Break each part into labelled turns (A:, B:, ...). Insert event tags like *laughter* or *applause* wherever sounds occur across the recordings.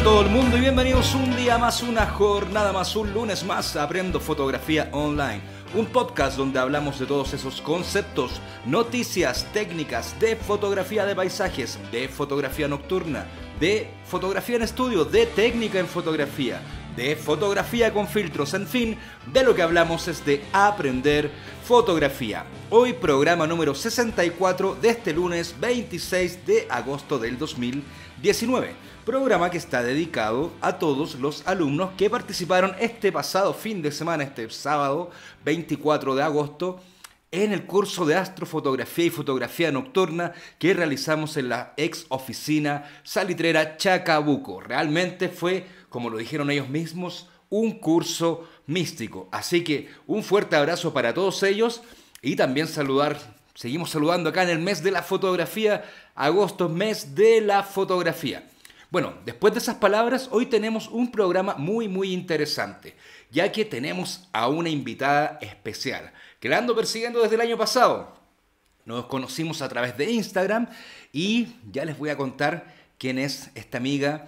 A: a todo el mundo y bienvenidos un día más, una jornada más, un lunes más Aprendo Fotografía Online. Un podcast donde hablamos de todos esos conceptos, noticias, técnicas de fotografía de paisajes, de fotografía nocturna, de fotografía en estudio, de técnica en fotografía, de fotografía con filtros, en fin, de lo que hablamos es de aprender fotografía. Hoy programa número 64 de este lunes 26 de agosto del 2019 programa que está dedicado a todos los alumnos que participaron este pasado fin de semana, este sábado 24 de agosto, en el curso de astrofotografía y fotografía nocturna que realizamos en la ex oficina salitrera Chacabuco. Realmente fue, como lo dijeron ellos mismos, un curso místico. Así que un fuerte abrazo para todos ellos y también saludar, seguimos saludando acá en el mes de la fotografía, agosto, mes de la fotografía. Bueno, después de esas palabras, hoy tenemos un programa muy, muy interesante, ya que tenemos a una invitada especial, que la ando persiguiendo desde el año pasado. Nos conocimos a través de Instagram y ya les voy a contar quién es esta amiga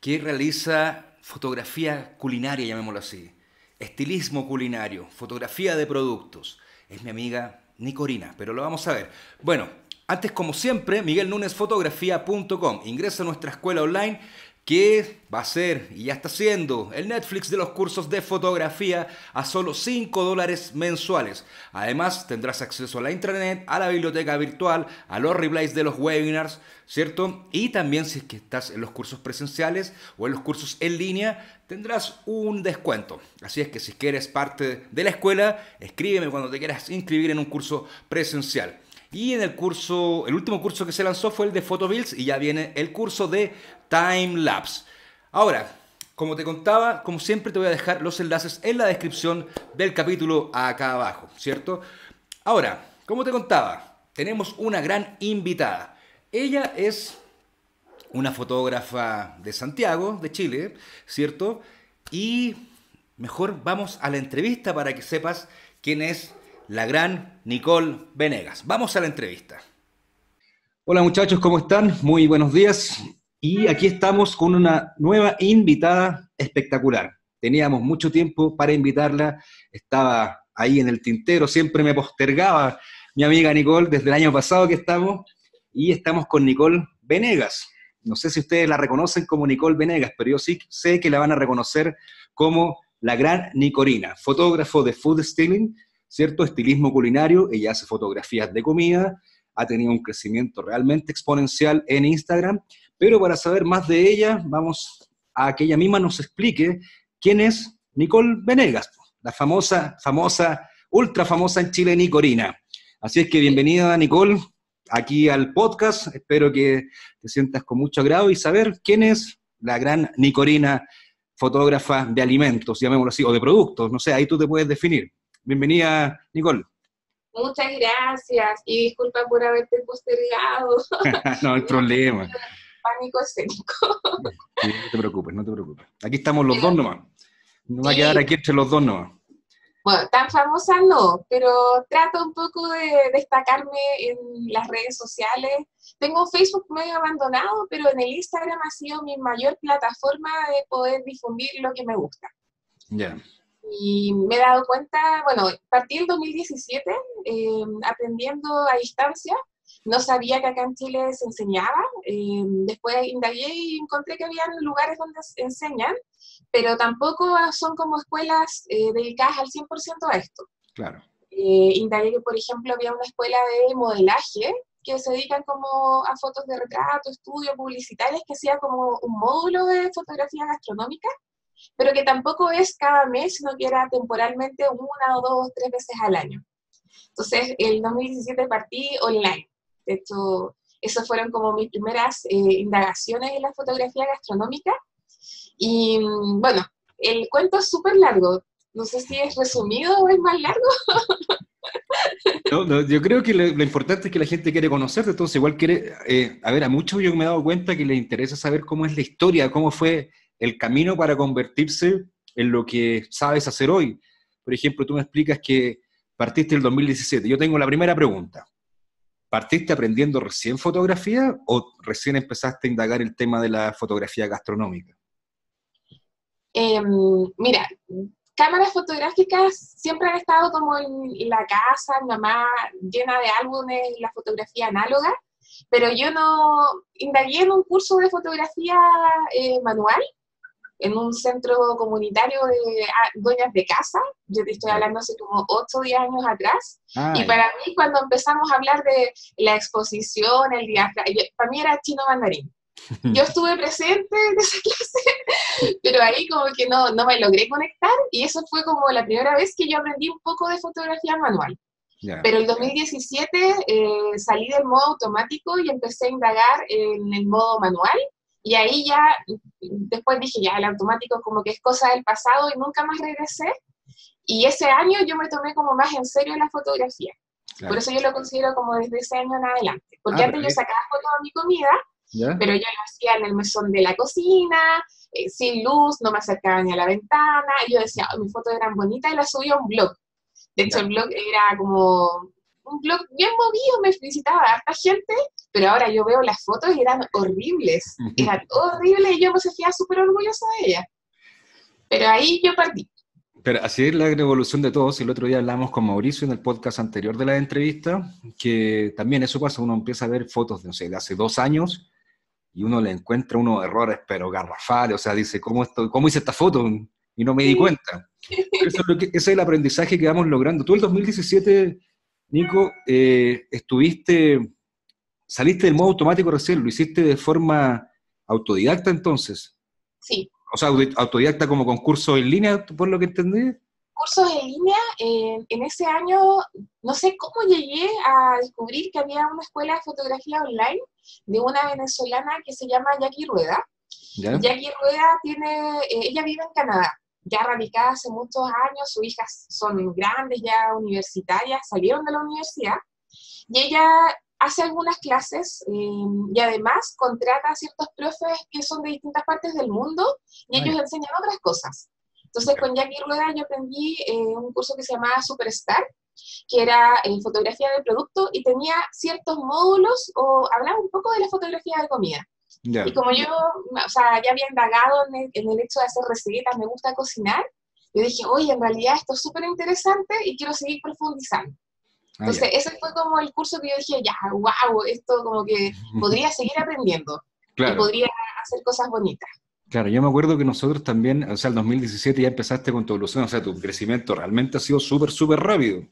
A: que realiza fotografía culinaria, llamémoslo así, estilismo culinario, fotografía de productos. Es mi amiga Nicorina, pero lo vamos a ver. Bueno, antes, como siempre, miguelnunesfotografía.com. Ingresa a nuestra escuela online que va a ser y ya está siendo el Netflix de los cursos de fotografía a solo 5 dólares mensuales. Además, tendrás acceso a la intranet, a la biblioteca virtual, a los replays de los webinars, ¿cierto? Y también si es que estás en los cursos presenciales o en los cursos en línea, tendrás un descuento. Así es que si quieres parte de la escuela, escríbeme cuando te quieras inscribir en un curso presencial. Y en el curso, el último curso que se lanzó fue el de Photobills y ya viene el curso de Time Lapse. Ahora, como te contaba, como siempre te voy a dejar los enlaces en la descripción del capítulo acá abajo, ¿cierto? Ahora, como te contaba, tenemos una gran invitada. Ella es una fotógrafa de Santiago, de Chile, ¿cierto? Y mejor vamos a la entrevista para que sepas quién es la gran Nicole Venegas. Vamos a la entrevista. Hola muchachos, ¿cómo están? Muy buenos días. Y aquí estamos con una nueva invitada espectacular. Teníamos mucho tiempo para invitarla, estaba ahí en el tintero, siempre me postergaba mi amiga Nicole desde el año pasado que estamos, y estamos con Nicole Venegas. No sé si ustedes la reconocen como Nicole Venegas, pero yo sí sé que la van a reconocer como la gran Nicorina, fotógrafo de food stealing, ¿cierto? Estilismo culinario, ella hace fotografías de comida, ha tenido un crecimiento realmente exponencial en Instagram, pero para saber más de ella, vamos a que ella misma nos explique quién es Nicole Venegas, la famosa, famosa, ultra famosa en Chile, Nicorina. Así es que bienvenida, Nicole, aquí al podcast. Espero que te sientas con mucho agrado y saber quién es la gran Nicorina, fotógrafa de alimentos, llamémoslo así, o de productos, no sé, ahí tú te puedes definir. Bienvenida, Nicole.
B: Muchas gracias y disculpa por haberte postergado. *laughs*
A: no hay *laughs* problema.
B: Pánico escénico.
A: no te preocupes, no te preocupes. Aquí estamos los dos nomás. No va a quedar aquí entre los dos nomás.
B: Bueno, tan famosa no, pero trato un poco de destacarme en las redes sociales. Tengo Facebook medio abandonado, pero en el Instagram ha sido mi mayor plataforma de poder difundir lo que me gusta.
A: Ya.
B: Y me he dado cuenta, bueno, partí en 2017 eh, aprendiendo a distancia. No sabía que acá en Chile se enseñaba. Eh, después indagué y encontré que había lugares donde se enseñan, pero tampoco son como escuelas eh, dedicadas al 100% a esto.
A: Claro.
B: indagué que, por ejemplo, había una escuela de modelaje que se dedican como a fotos de retrato, estudios publicitarios, que hacía como un módulo de fotografía gastronómica pero que tampoco es cada mes, sino que era temporalmente una o dos, tres veces al año. Entonces, el 2017 partí online. De hecho, esas fueron como mis primeras eh, indagaciones en la fotografía gastronómica. Y bueno, el cuento es súper largo. No sé si es resumido o es más largo. *laughs*
A: No, yo creo que lo, importante es que la gente quiere conocerte, entonces igual quiere, eh, a ver, a muchos yo me he dado cuenta que les interesa saber cómo es la historia, cómo fue el camino para convertirse en lo que sabes hacer hoy. Por ejemplo, tú me explicas que partiste el 2017. Yo tengo la primera pregunta. ¿Partiste aprendiendo recién fotografía o recién empezaste a indagar el tema de la fotografía gastronómica?
B: Em, mira, cámaras fotográficas siempre han estado como en la casa, mamá llena de álbumes, la fotografía análoga, pero yo no indagué en un curso de fotografía eh, manual en un centro comunitario de ah, dueñas de casa, yo te estoy hablando hace como 8 o 10 años atrás, y para mí cuando empezamos a hablar de la exposición, el diafragma, para mí era chino mandarín. *laughs* Yo estuve presente en esa *laughs* clase, pero ahí como que no, no me logré conectar y eso fue como la primera vez que yo aprendí un poco de fotografía manual. Pero el 2017 eh, salí del modo automático y empecé a indagar en el modo manual y ahí ya, después dije, ya, el automático como que es cosa del pasado y nunca más regresé. Y ese año yo me tomé como más en serio la fotografía. Por eso yo lo considero como desde ese año en adelante. Porque ah, antes yo sacaba fotos de mi comida, pero yo lo hacía en el mesón de la cocina, eh, sin luz, no me acercaba ni a la ventana. Y yo decía, mis fotos eran bonitas y las subía a un blog. De hecho, el blog era como un blog bien movido, me felicitaba a harta gente, pero ahora yo veo las fotos y eran horribles. Eran horribles y yo me sentía súper orgullosa de ellas. Pero ahí yo partí.
A: Pero así es la revolución de todos. El otro día hablamos con Mauricio en el podcast anterior de la entrevista, que también eso pasa, uno empieza a ver fotos de, no sé, de hace dos años y uno le encuentra unos errores, pero garrafales, o sea, dice, ¿cómo, esto, cómo hice esta foto? Y no me di cuenta. Eso es, ese es el aprendizaje que vamos logrando. Tú el 2017, Nico, eh, estuviste, saliste del modo automático recién, lo hiciste de forma autodidacta entonces.
B: Sí.
A: O sea, autodidacta como concurso en línea, por lo que entendí
B: cursos en línea, en ese año, no sé cómo llegué a descubrir que había una escuela de fotografía online de una venezolana que se llama Jackie Rueda. Jackie Rueda tiene, eh, ella vive en Canadá, ya radicada hace muchos años, sus hijas son grandes, ya universitarias, salieron de la universidad, y ella hace algunas clases em, y además contrata a ciertos profes que son de distintas partes del mundo y ellos enseñan otras cosas. Entonces con Jackie Rueda yo aprendí eh, un curso que se llamaba Superstar, que era eh, fotografía de producto y tenía ciertos módulos o hablaba un poco de la fotografía de comida. Y como yo, o sea, ya había indagado en el, en el, hecho de hacer recetas, me gusta cocinar, yo dije, oye, en realidad esto es súper interesante y quiero seguir profundizando. Ah, Entonces, ese fue como el curso que yo dije, ya, wow, esto como que *laughs* podría seguir aprendiendo y podría hacer cosas bonitas.
A: Claro, yo me acuerdo que nosotros también, o sea, el 2017 ya empezaste con tu evolución, o sea, tu crecimiento realmente ha sido súper, súper rápido.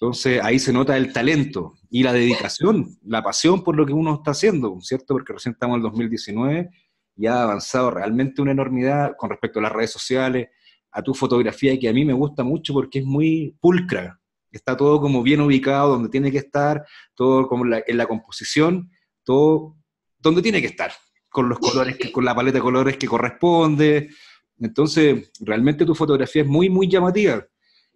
A: Entonces ahí se nota el talento y la dedicación, la pasión por lo que uno está haciendo, ¿cierto? Porque recién estamos en el 2019 y ha avanzado realmente una enormidad con respecto a las redes sociales, a tu fotografía, que a mí me gusta mucho porque es muy pulcra, está todo como bien ubicado, donde tiene que estar, todo como en la composición, todo donde tiene que estar con los colores, con la paleta de colores que corresponde. Entonces, realmente tu fotografía es muy, muy llamativa.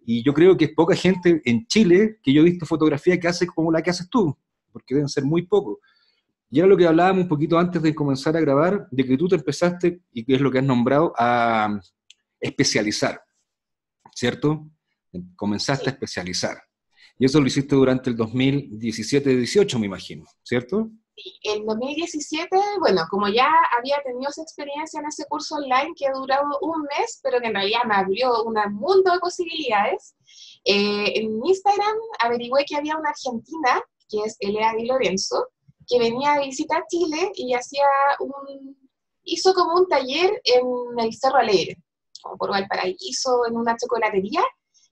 A: Y yo creo que es poca gente en Chile que yo he visto fotografía que hace como la que haces tú, porque deben ser muy pocos. Y era lo que hablábamos un poquito antes de comenzar a grabar, de que tú te empezaste, y que es lo que has nombrado, a especializar, ¿cierto? Comenzaste a especializar. Y eso lo hiciste durante el 2017-18, me imagino, ¿cierto?
B: en 2017, bueno, como ya había tenido esa experiencia en ese curso online que duró un mes, pero que en realidad me abrió un mundo de posibilidades, eh, en Instagram averigüé que había una argentina, que es Elea Di Lorenzo, que venía a visitar Chile y hacía un, hizo como un taller en el Cerro Alegre, como por Valparaíso, en una chocolatería,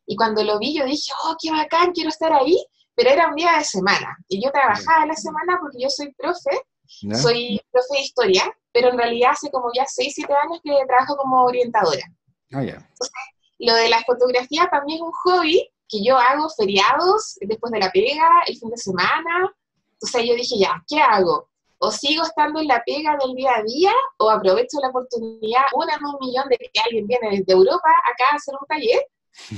B: y cuando lo vi yo dije, oh, qué bacán, quiero estar ahí, pero era un día de semana. Y yo trabajaba la semana porque yo soy profe, soy profe de historia, pero en realidad hace como ya 6, 7 años que trabajo como orientadora.
A: Ah, Entonces,
B: lo de la fotografía para mí es un hobby que yo hago feriados, después de la pega, el fin de semana. Entonces yo dije, ya, ¿qué hago? O sigo estando en la pega del día a día, o aprovecho la oportunidad, una en un millón de que alguien viene desde Europa acá a hacer un taller,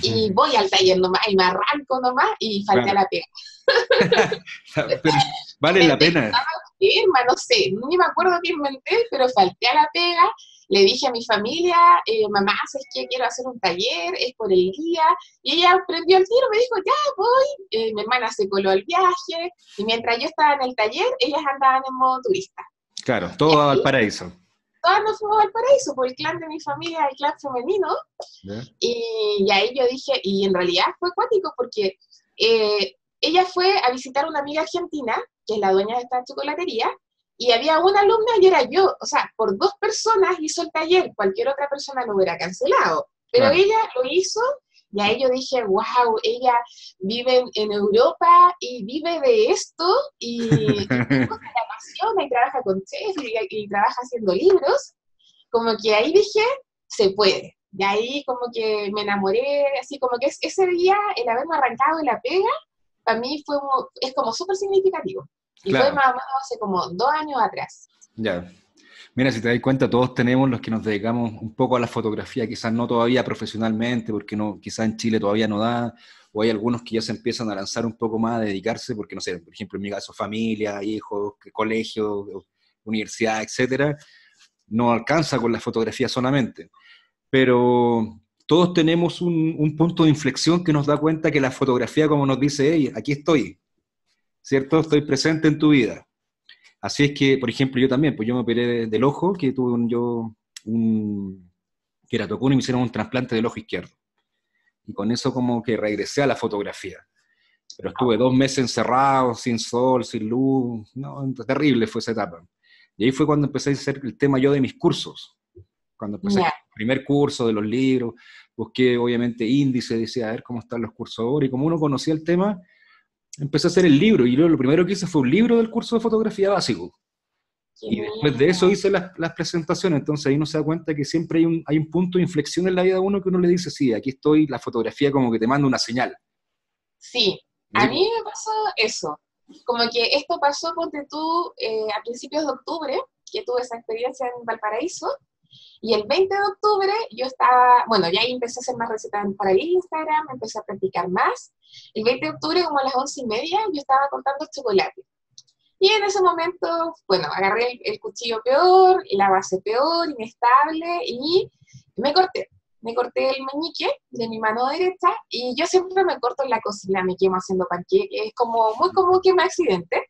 B: y *laughs* voy al taller nomás y me arranco nomás y falté a la pega. *laughs*
A: vale la pena.
B: no sé, ni me acuerdo qué inventé, pero falté a la pega, le dije a mi familia, eh, mamá, ¿sabes qué? Quiero hacer un taller, es por el día, y ella prendió el tiro, me dijo, ya voy, eh, mi hermana se coló el viaje, y mientras yo estaba en el taller, ellas andaban en modo turista.
A: Claro, todo al paraíso.
B: Todas nos fuimos al paraíso, por el clan de mi familia, el clan femenino. Y, ahí yo dije, y en realidad fue cuático porque eh, ella fue a visitar a una amiga argentina, que es la dueña de esta chocolatería, y había una alumna y era yo. O sea, por dos personas hizo el taller, cualquier otra persona lo hubiera cancelado. Pero ella lo hizo y ahí yo dije, wow, ella vive en, Europa y vive de esto y, *laughs* y apasiona y trabaja con chef y, trabaja haciendo libros. Como que ahí dije, se puede. Y ahí como que me enamoré, así como que ese día, el haberme arrancado de la pega, para mí fue es como súper significativo. Y fue más o menos hace como dos años atrás.
A: Ya. Mira, si te das cuenta, todos tenemos los que nos dedicamos un poco a la fotografía, quizás no todavía profesionalmente, porque no, quizás en Chile todavía no da, o hay algunos que ya se empiezan a lanzar un poco más a dedicarse, porque no sé, por ejemplo, en mi caso, familia, hijos, colegio, universidad, etcétera, no alcanza con la fotografía solamente. Pero todos tenemos un, un, punto de inflexión que nos da cuenta que la fotografía, como nos dice, hey, aquí estoy, ¿cierto? Estoy presente en tu vida. Así es que, por ejemplo, yo también, pues yo me operé del ojo, que tuve un, yo un queratocono y me hicieron un trasplante del ojo izquierdo. Y con eso como que regresé a la fotografía. Pero estuve dos meses encerrado, sin sol, sin luz, no, terrible fue esa etapa. Y ahí fue cuando empecé a hacer el tema yo de mis cursos. Cuando empecé el primer curso de los libros, busqué obviamente índice, decía a ver cómo están los cursos ahora, y como uno conocía el tema, empecé a hacer el libro y lo primero que hice fue un libro del curso de fotografía básico. Y después de eso hice las, las, presentaciones, entonces ahí uno se da cuenta que siempre hay un, hay un punto de inflexión en la vida de uno que uno le dice, sí, aquí estoy, la fotografía como que te manda una señal.
B: Sí, a mí me pasó eso, como que esto pasó, ponte tú, eh, a principios de octubre, que tuve esa experiencia en Valparaíso, y el 20 de octubre yo estaba, bueno, ya empecé a hacer más recetas para Instagram, empecé a practicar más. El 20 de octubre, como a las 11 y media, yo estaba cortando chocolate. Y en ese momento, bueno, agarré el, cuchillo peor, la base peor, inestable, y me corté. Me corté el meñique de mi mano derecha y yo siempre me corto en la cocina, me quemo haciendo panqueques, es como muy común que me accidente.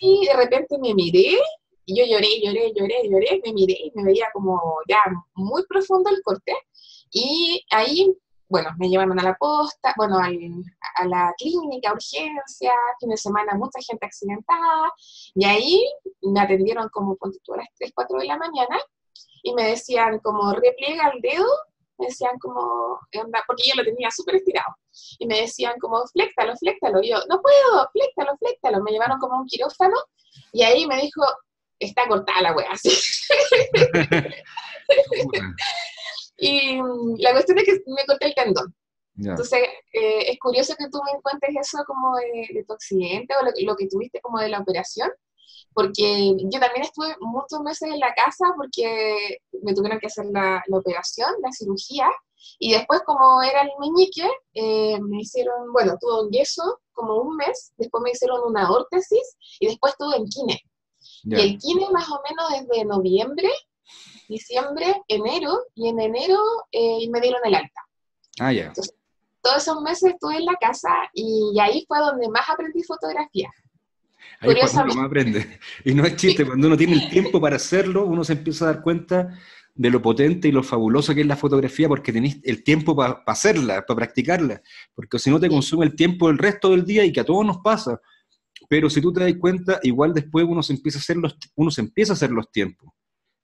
B: Y de repente me miré y yo lloré, lloré, lloré, lloré, me miré y me veía como ya muy profundo el corte. Y ahí, bueno, me llevaron a la posta, bueno, a la clínica, urgencia, fin de semana mucha gente accidentada. Y ahí me atendieron como a las 3, 4 de la mañana y me decían como repliega el dedo me decían como, porque yo lo tenía súper estirado, y me decían como, fléctalo, fléctalo, y yo, no puedo, fléctalo, fléctalo, me llevaron como a un quirófano, y ahí me dijo, está cortada la wea, así. *laughs* y la cuestión es que me corté el tendón. Entonces, eh, es curioso que tú me cuentes eso como de, tu accidente o lo, que tuviste como de la operación, porque yo también estuve muchos meses en la casa porque me tuvieron que hacer la, operación, la cirugía, y después como era el meñique, eh, me hicieron, bueno, tuve un yeso como un mes, después me hicieron una órtesis y después tuve en kine. Y el kine más o menos desde noviembre, diciembre, enero, y en enero eh, me dieron el alta.
A: Ah, ya.
B: todos esos meses estuve en la casa y ahí fue donde más aprendí fotografía.
A: Ahí es cuando más aprende. Y no es chiste, cuando uno tiene el tiempo para hacerlo, uno se empieza a dar cuenta de lo potente y lo fabuloso que es la fotografía porque tenés el tiempo para hacerla, para practicarla. Porque si no te consume el tiempo el resto del día y que a todos nos pasa. Pero si tú te das cuenta, igual después uno se empieza a hacer los, uno se empieza a hacer los tiempos.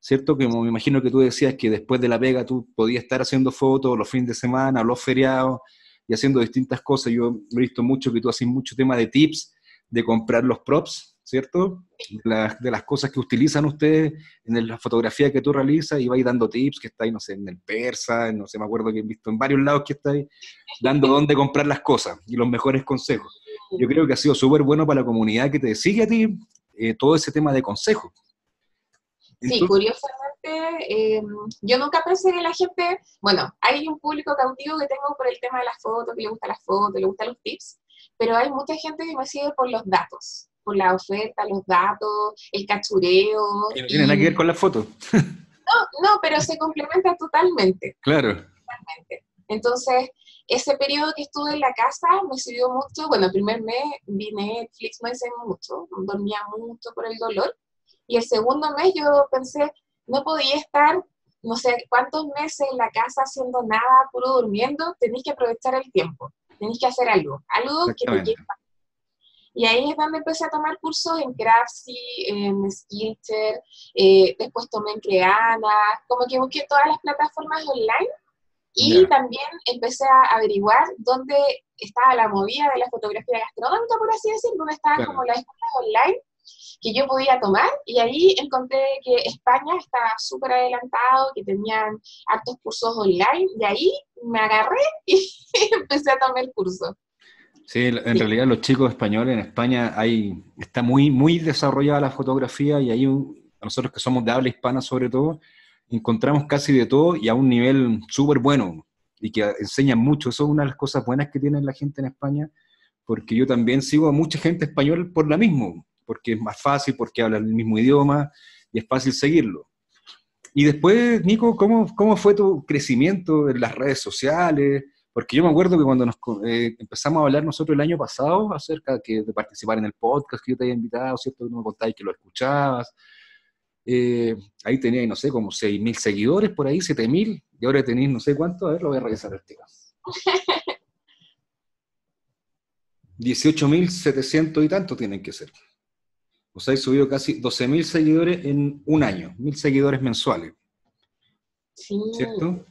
A: ¿Cierto? Que me imagino que tú decías que después de la pega tú podías estar haciendo fotos los fines de semana, los feriados y haciendo distintas cosas. Yo he visto mucho que tú haces mucho tema de tips, de comprar los props, ¿cierto? De las, cosas que utilizan ustedes en la fotografía que tú realizas y vais dando tips, que estáis, no sé, en el persa, no sé, me acuerdo que he visto en varios lados que estáis dando dónde comprar las cosas y los mejores consejos yo creo que ha sido súper bueno para la comunidad que te sigue a ti eh, todo ese tema de consejos.
B: Sí, curiosamente, eh, yo nunca pensé que la gente, bueno, hay un público cautivo que tengo por el tema de las fotos, que le gusta las fotos, le gustan los tips, pero hay mucha gente que me sigue por los datos, por la oferta, los datos, el cachureo.
A: no tiene nada que ver con las fotos.
B: No, no, pero se complementa totalmente.
A: Claro.
B: Totalmente. Entonces, ese periodo que estuve en la casa me sirvió mucho. Bueno, el primer mes vi Netflix, me hice mucho, dormía mucho por el dolor. Y el segundo mes yo pensé, no podía estar no sé cuántos meses en la casa haciendo nada, puro durmiendo, tenéis que aprovechar el tiempo, tenéis que hacer algo, algo que te quiera. Y ahí es donde empecé a tomar cursos en Craftsy, en Skillshare, eh, después tomé en Creana, como que busqué todas las plataformas online y también empecé a averiguar dónde estaba la movida de la fotografía gastronómica, por así decirlo, dónde estaban como las escuelas online que yo podía tomar y ahí encontré que España estaba súper adelantado, que tenían hartos cursos online y ahí me agarré y *laughs* empecé a tomar el curso.
A: Sí, en realidad los chicos españoles en España hay, está muy, muy desarrollada la fotografía y ahí nosotros que somos de habla hispana sobre todo, encontramos casi de todo y a un nivel súper bueno y que enseñan mucho. Eso es una de las cosas buenas que tiene la gente en España, porque yo también sigo a mucha gente española por la misma porque es más fácil, porque hablan el mismo idioma y es fácil seguirlo. Y después, Nico, ¿cómo, cómo fue tu crecimiento en las redes sociales? Porque yo me acuerdo que cuando nos eh, empezamos a hablar nosotros el año pasado acerca de, de participar en el podcast que yo te había invitado, ¿cierto? Que me contabas que lo escuchabas. Eh, ahí tenía, no sé, como 6.000 seguidores por ahí, 7.000, y ahora tenéis no sé cuánto, a ver, lo voy a revisar el tema. *laughs* 18.700 y tanto tienen que ser. O sea, he subido casi 12.000 seguidores en un año, mil seguidores mensuales. Sí. ¿Cierto?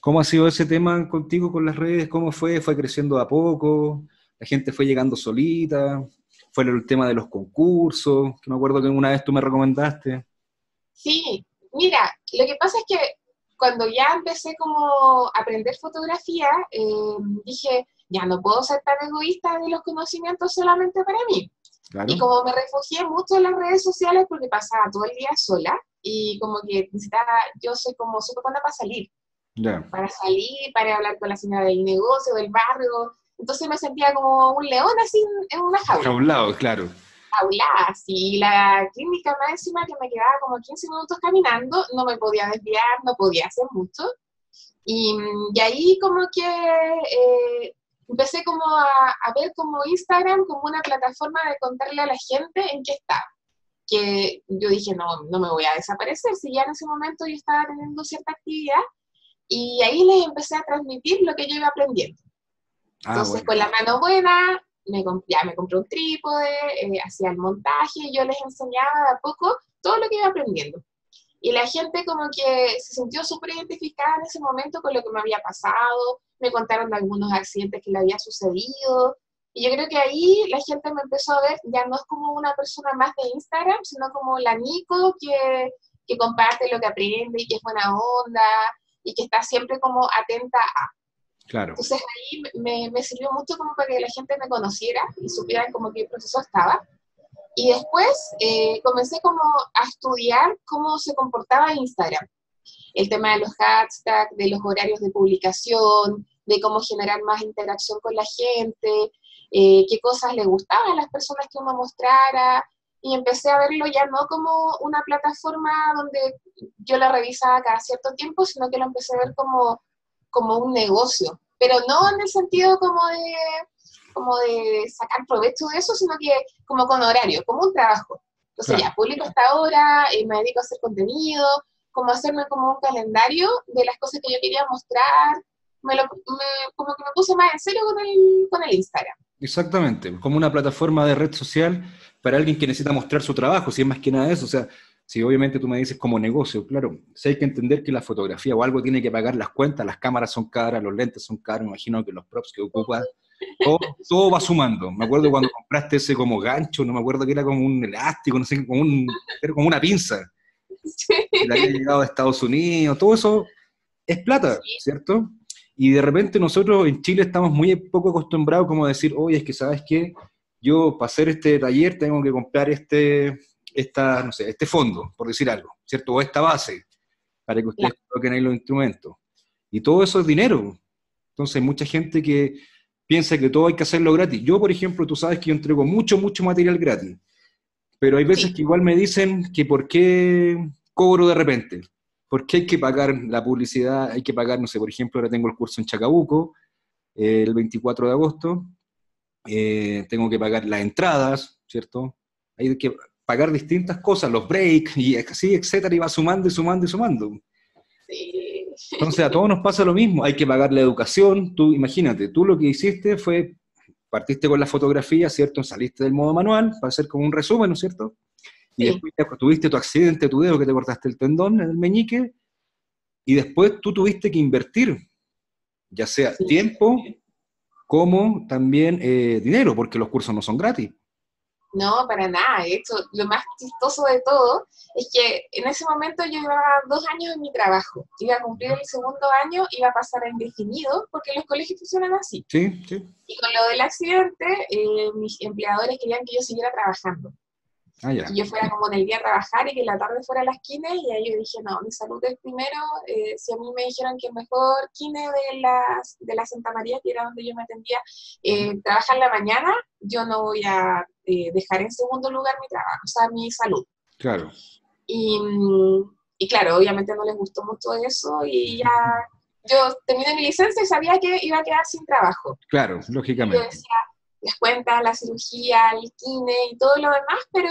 A: ¿Cómo ha sido ese tema contigo con las redes? ¿Cómo fue? ¿Fue creciendo a poco? ¿La gente fue llegando solita? ¿Fue el tema de los concursos? Que me acuerdo que una vez tú me recomendaste.
B: Sí, mira, lo que pasa es que cuando ya empecé como a aprender fotografía, eh, dije, ya no puedo ser tan egoísta de los conocimientos solamente para mí. Y como me refugié mucho en las redes sociales porque pasaba todo el día sola y como que necesitaba, yo soy como súper buena para salir. Para salir, para hablar con la señora del negocio, del barrio. Entonces me sentía como un león así en una jaula.
A: Jaulado, claro.
B: Jaulada, sí. La clínica más encima que me quedaba como 15 minutos caminando, no me podía desviar, no podía hacer mucho. Y, y ahí como que eh, empecé como a, ver como Instagram como una plataforma de contarle a la gente en qué estaba. Que yo dije, no, no me voy a desaparecer, si ya en ese momento yo estaba teniendo cierta actividad, y ahí les empecé a transmitir lo que yo iba aprendiendo. Ah, Entonces, con la mano buena, me, ya me compré un trípode, eh, hacía el montaje, yo les enseñaba de a poco todo lo que iba aprendiendo. Y la gente como que se sintió súper identificada en ese momento con lo que me había pasado, me contaron de algunos accidentes que le había sucedido. Y yo creo que ahí la gente me empezó a ver, ya no es como una persona más de Instagram, sino como la Nico que, que comparte lo que aprende y que es buena onda y que está siempre como atenta a.
A: Claro.
B: Entonces ahí me, me, sirvió mucho como para que la gente me conociera y supiera como qué proceso estaba. Y después eh, comencé como a estudiar cómo se comportaba Instagram. El tema de los hashtags, de los horarios de publicación, de cómo generar más interacción con la gente, eh, qué cosas le gustaban a las personas que uno mostrara, y empecé a verlo ya no como una plataforma donde yo la revisaba cada cierto tiempo, sino que lo empecé a ver como, como un negocio, pero no en el sentido como de, como de sacar provecho de eso, sino que como con horario, como un trabajo. Entonces ya, publico esta hora, y me dedico a hacer contenido, como hacerme como un calendario de las cosas que yo quería mostrar, me lo, como que me puse más en serio con el, con el Instagram.
A: Exactamente, como una plataforma de red social para alguien que necesita mostrar su trabajo, si es más que nada eso, o sea, si obviamente tú me dices como negocio, claro, si hay que entender que la fotografía o algo tiene que pagar las cuentas, las cámaras son caras, los lentes son caros, imagino que los props que ocupas, todo, todo, va sumando. Me acuerdo cuando compraste ese como gancho, no me acuerdo que era como un elástico, no sé, como, un, como una pinza. Sí. Que había llegado a Estados Unidos, todo eso es plata, ¿cierto? Y de repente nosotros en Chile estamos muy poco acostumbrados como a decir, oye, es que sabes qué, yo para hacer este taller tengo que comprar este, esta, no sé, este fondo, por decir algo, ¿cierto? O esta base, para que ustedes coloquen ahí los instrumentos. Y todo eso es dinero. Entonces hay mucha gente que piensa que todo hay que hacerlo gratis. Yo, por ejemplo, tú sabes que yo entrego mucho, mucho material gratis. Pero hay veces que igual me dicen que por qué cobro de repente. Porque hay que pagar la publicidad, hay que pagar, no sé, por ejemplo, ahora tengo el curso en Chacabuco, eh, el 24 de agosto, eh, tengo que pagar las entradas, ¿cierto? Hay que pagar distintas cosas, los breaks y así, etcétera, y va sumando y sumando y sumando.
B: Sí.
A: Entonces a todos nos pasa lo mismo, hay que pagar la educación, tú imagínate, tú lo que hiciste fue, partiste con la fotografía, ¿cierto? Saliste del modo manual, para hacer como un resumen, ¿no es cierto? Y
B: Sí.
A: después tuviste tu accidente, tu dedo, que te cortaste el tendón en el meñique, y después tú tuviste que invertir, ya sea
B: Sí.
A: tiempo como también eh, dinero, porque los cursos no son gratis.
B: No, para nada. Hecho, lo más chistoso de todo es que en ese momento yo llevaba dos años en mi trabajo. Iba a cumplir el segundo año, iba a pasar a indefinido, porque los colegios funcionan así.
A: Sí, sí.
B: Y con lo del accidente, eh, mis empleadores querían que yo siguiera trabajando.
A: Ah.
B: Que yo fuera como en el día a trabajar y que en la tarde fuera a las kines. Y ahí yo dije, no, mi salud es primero. eh, si a mí me dijeron que el mejor kine de, las, de la Santa María, que era donde yo me atendía, eh, trabaja en la mañana, yo no voy a eh, dejar en segundo lugar mi trabajo, o sea, mi salud.
A: Claro.
B: Y, mm, y claro, obviamente no les gustó mucho eso y ya yo terminé mi licencia y sabía que iba a quedar sin trabajo.
A: Claro,
B: Yo
A: lógicamente.
B: decía, las cuentas, la cirugía, el kine y todo lo demás, pero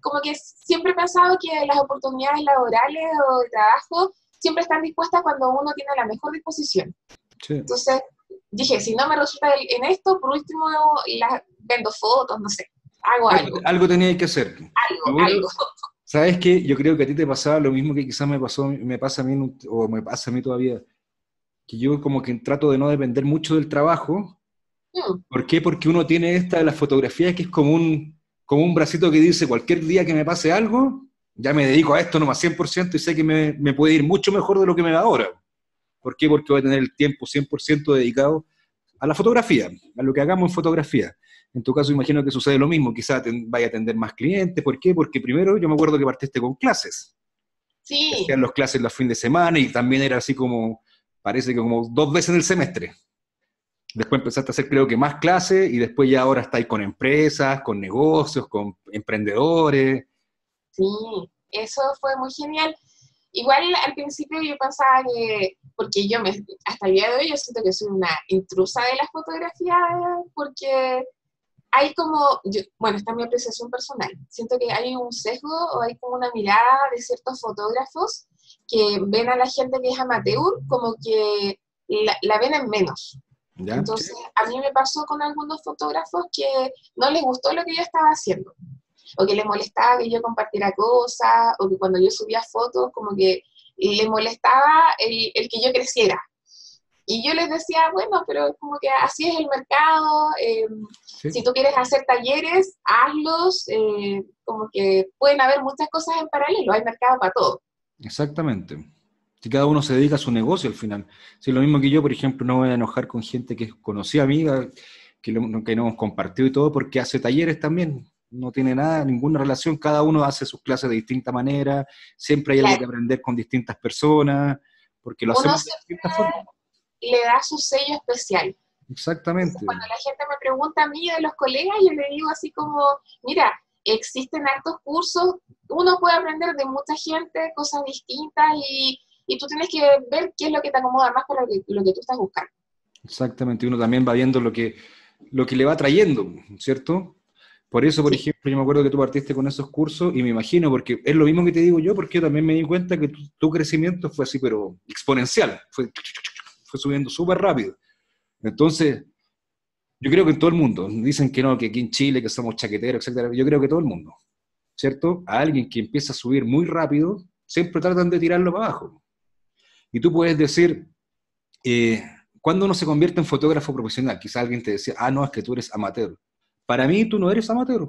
B: como que siempre he pensado que las oportunidades laborales o de trabajo siempre están dispuestas cuando uno tiene la mejor disposición.
A: Sí.
B: Entonces dije, si no me resulta en esto, por último las vendo fotos, no sé, hago algo,
A: Algo, algo tenía que hacer.
B: algo, algo.
A: ¿Sabes qué? Yo creo que a ti te pasaba lo mismo que quizás me pasó, me pasa a mí, o me pasa a mí todavía, que yo como que trato de no depender mucho del trabajo.
B: Mm,
A: ¿Por qué? Porque uno tiene esta de las fotografías que es como un, como un bracito que dice, cualquier día que me pase algo, ya me dedico a esto nomás 100% y sé que me, me puede ir mucho mejor de lo que me va ahora. ¿Por qué? Porque voy a tener el tiempo 100% dedicado a la fotografía, a lo que hagamos en fotografía. En tu caso imagino que sucede lo mismo, quizás ten- vaya a atender más clientes. ¿Por qué? Porque primero yo me acuerdo que partiste con clases.
B: Sí,
A: Hacían los clases los fines de semana y también era así como, parece que como dos veces en el semestre. Después empezaste a hacer creo que más clases y después ya ahora estáis con empresas, con negocios, con emprendedores.
B: sí, eso fue muy genial. Igual al principio yo pensaba que, porque yo me, hasta el día de hoy yo siento que soy una intrusa de la fotografía, porque hay como, yo- bueno, esta es mi apreciación personal, siento que hay un sesgo o hay como una mirada de ciertos fotógrafos que ven a la gente que es amateur como que la ven en menos.
A: ¿Ya?
B: Entonces, a mí me pasó con algunos fotógrafos que no les gustó lo que yo estaba haciendo, o que les molestaba que yo compartiera cosas, o que cuando yo subía fotos, como que le molestaba el, el que yo creciera. Y yo les decía, bueno, pero como que así es el mercado, eh,
A: Sí.
B: si tú quieres hacer talleres, hazlos, eh, como que pueden haber muchas cosas en paralelo, hay mercado para todo.
A: Exactamente. Si cada uno se dedica a su negocio al final. Si lo mismo que yo, por ejemplo, no voy a enojar con gente que es conocida amiga, que, lo- que no hemos compartido y todo, porque hace talleres también. No tiene nada, ninguna relación. Cada uno hace sus clases de distinta manera. Siempre hay algo que aprender con distintas personas, porque lo
B: Uno
A: hacemos de distintas formas.
B: le da su sello especial.
A: Exactamente.
B: Entonces, cuando la gente me pregunta a mí de los colegas, yo le digo así como, mira, existen hartos cursos, uno puede aprender de mucha gente cosas distintas y, y tú tienes que ver qué es lo que te acomoda más para lo que, lo que tú estás buscando.
A: Exactamente, uno también va viendo lo que, lo que le va trayendo, ¿cierto? Por eso, por
B: Sí.
A: ejemplo, yo me acuerdo que tú partiste con esos cursos y me imagino, porque es lo mismo que te digo yo, porque yo también me di cuenta que tu, tu crecimiento fue así, pero exponencial, fue, fue subiendo súper rápido. Entonces, yo creo que en todo el mundo, dicen que no, que aquí en Chile, que somos chaqueteros, etcétera, yo creo que todo el mundo, ¿cierto? A alguien que empieza a subir muy rápido, siempre tratan de tirarlo para abajo. Y tú puedes decir, eh, cuando uno se convierte en fotógrafo profesional, quizá alguien te decía, ah, no, es que tú eres amateur. Para mí tú no eres amateur.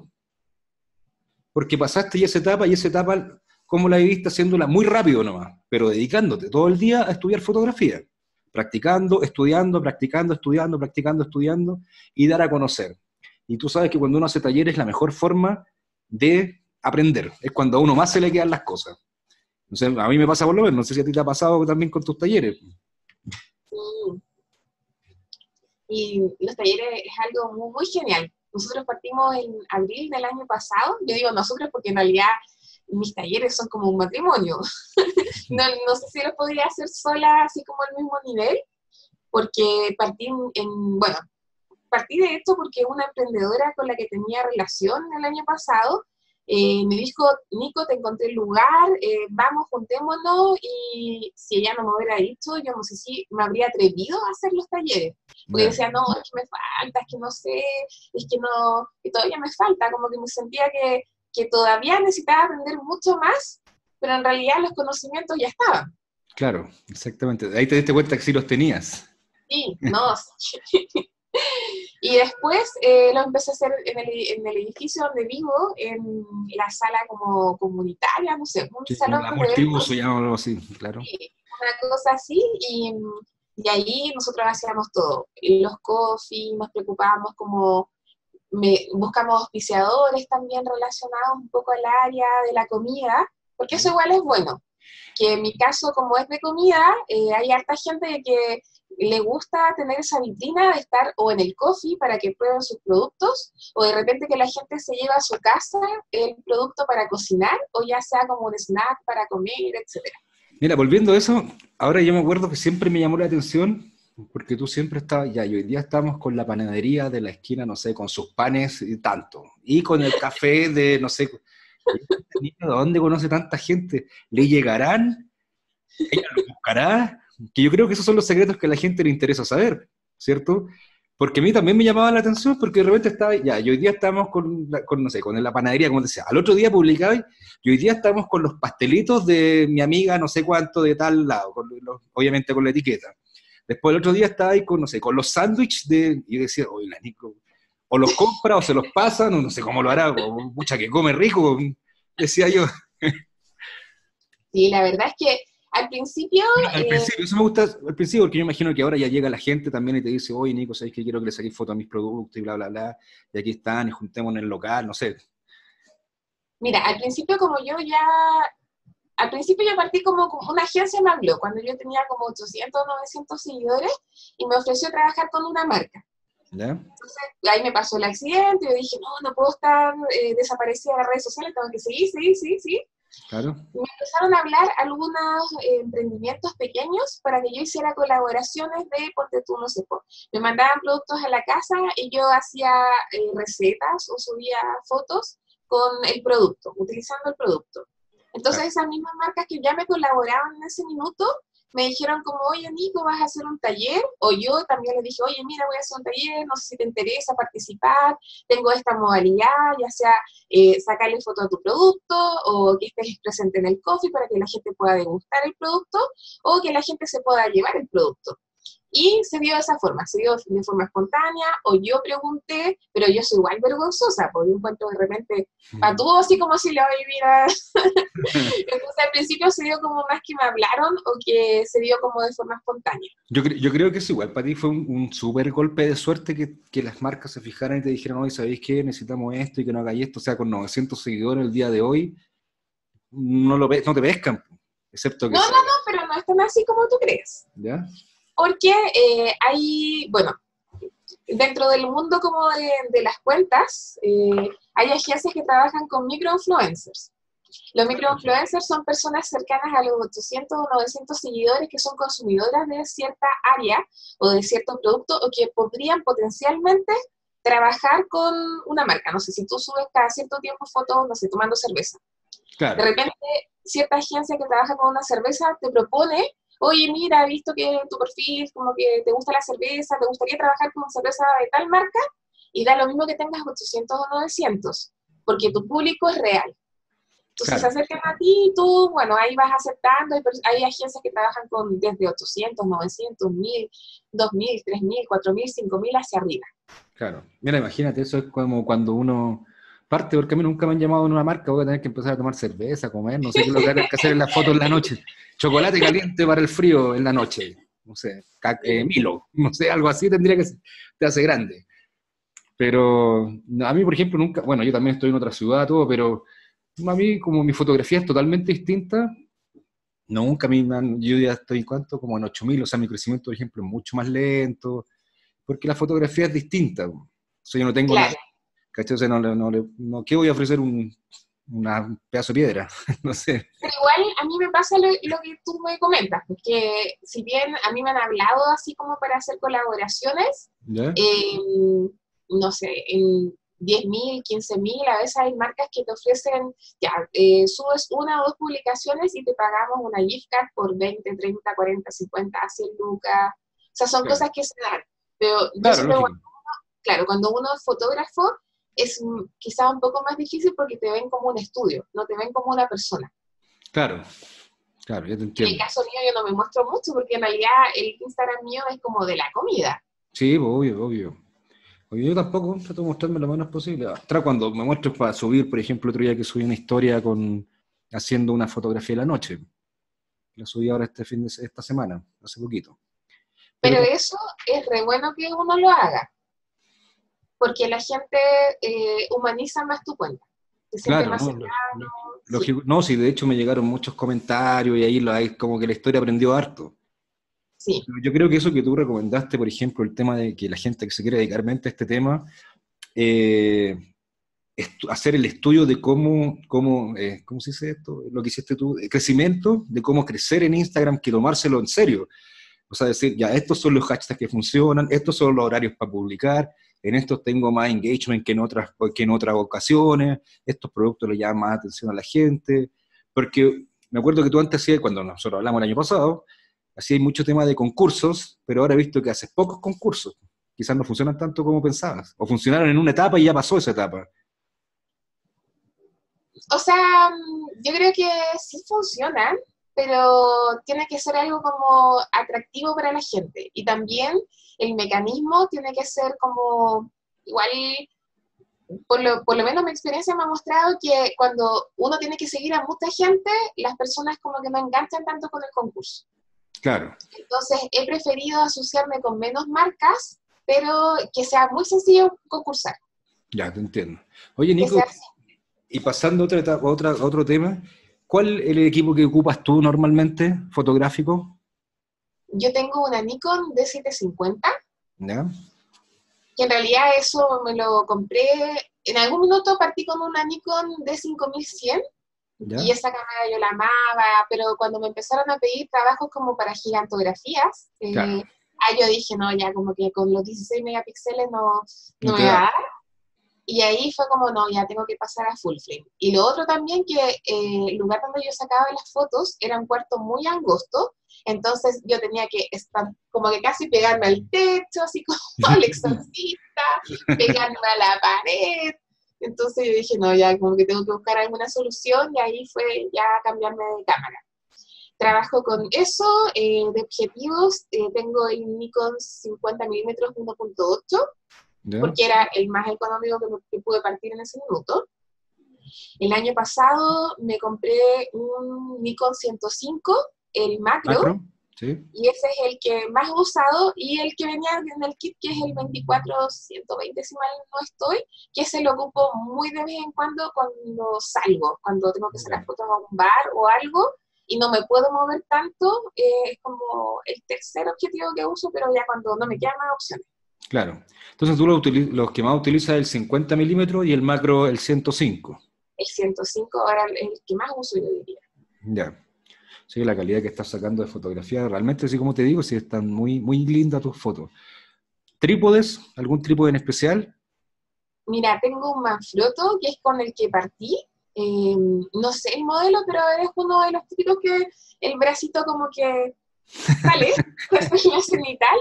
A: Porque pasaste ya esa etapa y esa etapa, ¿cómo la viviste haciéndola muy rápido nomás? Pero dedicándote todo el día a estudiar fotografía. Practicando, estudiando, practicando, estudiando, practicando, estudiando y dar a conocer. Y tú sabes que cuando uno hace talleres es la mejor forma de aprender. Es cuando a uno más se le quedan las cosas. No sé, a mí me pasa por lo menos, no sé si a ti te ha pasado también con tus talleres.
B: Sí. Y los talleres es algo muy, muy genial. Nosotros partimos en abril del año pasado. Yo digo nosotros porque en realidad mis talleres son como un matrimonio. *laughs* no, no sé si los podría hacer sola así como al mismo nivel, porque partí en, en- bueno, partí de esto porque una emprendedora con la que tenía relación el año pasado eh, me dijo, Nico, te encontré el lugar, eh, vamos, juntémonos, y si ella no me hubiera dicho, yo no sé si me habría atrevido a hacer los talleres, porque decía, no, es que me falta, es que no sé, es que no, que todavía me falta, como que me sentía que, que todavía necesitaba aprender mucho más, pero en realidad los conocimientos ya estaban.
A: Claro, exactamente. Ahí te diste cuenta que sí los tenías.
B: Sí, no. *laughs* y después eh, lo empecé a hacer en el, en el, edificio donde vivo, en la sala como comunitaria, no sé, un salón
A: la multiuso, algo así, claro.
B: una cosa así, y, y, ahí nosotros hacíamos todo. Los coffee, nos preocupábamos como, me, buscamos auspiciadores también relacionados un poco al área de la comida, porque eso igual es bueno que en mi caso, como es de comida, eh, hay harta gente que le gusta tener esa vitrina de estar o en el coffee para que prueben sus productos, o de repente que la gente se lleva a su casa el producto para cocinar, o ya sea como un snack para comer, etc.
A: Mira, volviendo a eso, ahora yo me acuerdo que siempre me llamó la atención, porque tú siempre estabas, ya, y hoy día estamos con la panadería de la esquina, no sé, con sus panes y tanto, y con el café de, no sé, ¿de dónde conoce tanta gente? ¿Le llegarán? ¿Ella lo buscará? Que yo creo que esos son los secretos que a la gente le interesa saber, ¿cierto? Porque a mí también me llamaba la atención porque de repente estaba, ya, y hoy día estamos con, con no sé, con la panadería, como decía, al otro día publicaba, y hoy día estamos con los pastelitos de mi amiga no sé cuánto de tal lado, obviamente con la etiqueta. Después el otro día estaba ahí con, no sé, con los sándwiches de, y yo decía, oye, la Nico, o los compra o se los pasan, o no sé cómo lo hará, o mucha que come rico, decía yo.
B: Sí, la verdad es que al principio...
A: al eh, principio, eso me gusta al principio, porque yo imagino que ahora ya llega la gente también y te dice, oye Nico, ¿sabes que quiero que le saquéis fotos a mis productos y bla, bla, bla? Y aquí están y juntemos en el local, no sé.
B: Mira, al principio como yo ya... Al principio yo partí como, una agencia me habló cuando yo tenía como 800, 900 seguidores y me ofreció trabajar con una marca. Entonces, ahí me pasó el accidente, yo dije, no, no puedo estar eh, desaparecida de las redes sociales, tengo que seguir, seguir, seguir, seguir.
A: Claro.
B: Me empezaron a hablar algunos eh, emprendimientos pequeños para que yo hiciera colaboraciones de, ponte tú, no sé, me mandaban productos a la casa y yo hacía eh, recetas o subía fotos con el producto, utilizando el producto. Entonces esas mismas marcas que ya me colaboraban en ese minuto, me dijeron como, oye Nico, vas a hacer un taller, o yo también le dije, oye, mira, voy a hacer un taller, no sé si te interesa participar, tengo esta modalidad, ya sea eh, sacarle foto a tu producto, o que estés presente en el coffee para que la gente pueda degustar el producto, o que la gente se pueda llevar el producto. Y se dio de esa forma, se dio de forma espontánea, o yo pregunté, pero yo soy igual vergonzosa, porque yo encuentro de repente patúo así como si le voy a vivir a... *laughs* Entonces al principio se dio como más que me hablaron o que se dio como de forma espontánea.
A: Yo, yo creo que es igual, para ti fue un, un súper golpe de suerte que, que, las marcas se fijaran y te dijeran, hoy ¿sabéis qué? Necesitamos esto y que no hagáis esto. O sea, con 900 seguidores el día de hoy, no, lo no te pescan, excepto que...
B: No, no, no, pero no es tan así como tú crees.
A: ¿Ya?
B: Porque eh, hay, bueno, dentro del mundo como de, las cuentas, eh, hay agencias que trabajan con microinfluencers. Los microinfluencers son personas cercanas a los 800 o 900 seguidores que son consumidoras de cierta área o de cierto producto o que podrían potencialmente trabajar con una marca. No sé, si tú subes cada cierto tiempo fotos, no sé, tomando cerveza. De repente, cierta agencia que trabaja con una cerveza te propone oye, mira, he visto que tu perfil, como que te gusta la cerveza, te gustaría trabajar con cerveza de tal marca, y da lo mismo que tengas 800 o 900, porque tu público es real. Entonces se acercan a ti y tú, bueno, ahí vas aceptando. Hay, hay, agencias que trabajan con desde 800, 900, 1000, 2000, 3000, 4000, 5000 hacia arriba.
A: Claro. Mira, imagínate, eso es como cuando uno parte, porque a mí nunca me han llamado en una marca, voy a tener que empezar a tomar cerveza, comer, no sé qué es lo que hay que hacer en las fotos en la noche. Chocolate caliente para el frío en la noche, no sé, eh, Milo, no sé, algo así tendría que ser, te hace grande. Pero a mí, por ejemplo, nunca, bueno, yo también estoy en otra ciudad, todo, pero a mí como mi fotografía es totalmente distinta, nunca a mí, yo ya estoy, ¿cuánto? Como en 8000, o sea, mi crecimiento, por ejemplo, es mucho más lento, porque la fotografía es distinta. O sea, yo no tengo ¿Cachai? O sea, no, no, no, ¿qué voy a ofrecer un, una pedazo de piedra? *laughs* no sé.
B: Pero igual a mí me pasa lo, que tú me comentas, porque si bien a mí me han hablado así como para hacer colaboraciones, eh, no sé, 10.000, 15.000, a veces hay marcas que te ofrecen, ya, eh, subes una o dos publicaciones y te pagamos una gift card por 20, 30, 40, 50, 100 lucas. O sea, son cosas que se dan. Pero claro, claro, cuando uno es fotógrafo es quizá un poco más difícil porque te ven como un estudio, no te ven como una persona.
A: Claro, claro, ya te entiendo.
B: En el caso mío yo no me muestro mucho porque en realidad el Instagram mío es como de la comida.
A: Sí, obvio, obvio. Yo tampoco trato de mostrarme lo menos posible. Hasta cuando me muestro para subir, por ejemplo, otro día que subí una historia con haciendo una fotografía de la noche. La subí ahora este fin de esta semana, hace poquito.
B: Pero, eso es re bueno que uno lo haga. Porque la gente eh, humaniza más tu cuenta.
A: claro, no, no, sí, de hecho me llegaron muchos comentarios y ahí lo, hay como que la historia aprendió harto. Yo creo que eso que tú recomendaste, por ejemplo, el tema de que la gente que se quiere dedicar mente a este tema, eh, hacer el estudio de cómo, cómo, eh, ¿cómo se dice esto? Lo que hiciste tú, el crecimiento, de cómo crecer en Instagram, que tomárselo en serio. O sea, decir, ya, estos son los hashtags que funcionan, estos son los horarios para publicar, en estos tengo más engagement que en otras, que en otras ocasiones, estos productos le llaman más atención a la gente, porque me acuerdo que tú antes hacías, cuando nosotros hablamos el año pasado, hay mucho tema de concursos, pero ahora he visto que haces pocos concursos. Quizás no funcionan tanto como pensabas. O funcionaron en una etapa y ya pasó esa etapa.
B: O sea, yo creo que sí funcionan, pero tiene que ser algo como atractivo para la gente. Y también el mecanismo tiene que ser como igual por lo, por lo, menos mi experiencia me ha mostrado que cuando uno tiene que seguir a mucha gente, las personas como que no enganchan tanto con el concurso.
A: Claro.
B: Entonces he preferido asociarme con menos marcas, pero que sea muy sencillo concursar.
A: Ya, te entiendo. Oye, Nico, y pasando a otra, otra, otro tema, ¿cuál es el equipo que ocupas tú normalmente, fotográfico?
B: Yo tengo una Nikon D750.
A: ¿Ya?
B: Que en realidad eso me lo compré, en algún minuto partí con una Nikon D5100 y esa cámara yo la amaba, pero cuando me empezaron a pedir trabajos como para gigantografías, eh, ahí yo dije, no, ya como que con los 16 megapíxeles no, no me va a dar. Y ahí fue como, no, ya tengo que pasar a full frame. Y lo otro también, que eh, el lugar donde yo sacaba las fotos era un cuarto muy angosto, entonces yo tenía que estar, como que casi pegarme al techo, así como *laughs* el exorcista, pegarme a la pared. Entonces yo dije, no, ya como que tengo que buscar alguna solución y ahí fue ya cambiarme de cámara. Trabajo con eso, eh, de objetivos, eh, tengo el Nikon 50mm 1.8 porque era el más económico que, pude partir en ese minuto. El año pasado me compré un Nikon 105, el macro, macro ¿sí? y ese es el que más he usado y el que venía en el kit, que es el 24-120, si mal no estoy, que se lo ocupo muy de vez en cuando cuando salgo, cuando tengo que sacar fotos a un bar o algo y no me puedo mover tanto, eh, es como el tercer objetivo que uso, pero ya cuando no me quedan más opciones.
A: Claro. Entonces tú los, que más utilizas el 50 milímetros y el macro el 105.
B: El 105 ahora es el que más uso, yo diría.
A: Ya. Sí, la calidad que estás sacando de fotografía, realmente, así como te digo, sí están muy, muy lindas tus fotos. ¿Trípodes? ¿Algún trípode en especial?
B: Mira, tengo un Manfrotto, que es con el que partí. Em, no sé el modelo, pero es uno de los típicos que el bracito como que sale, *laughs* y tal.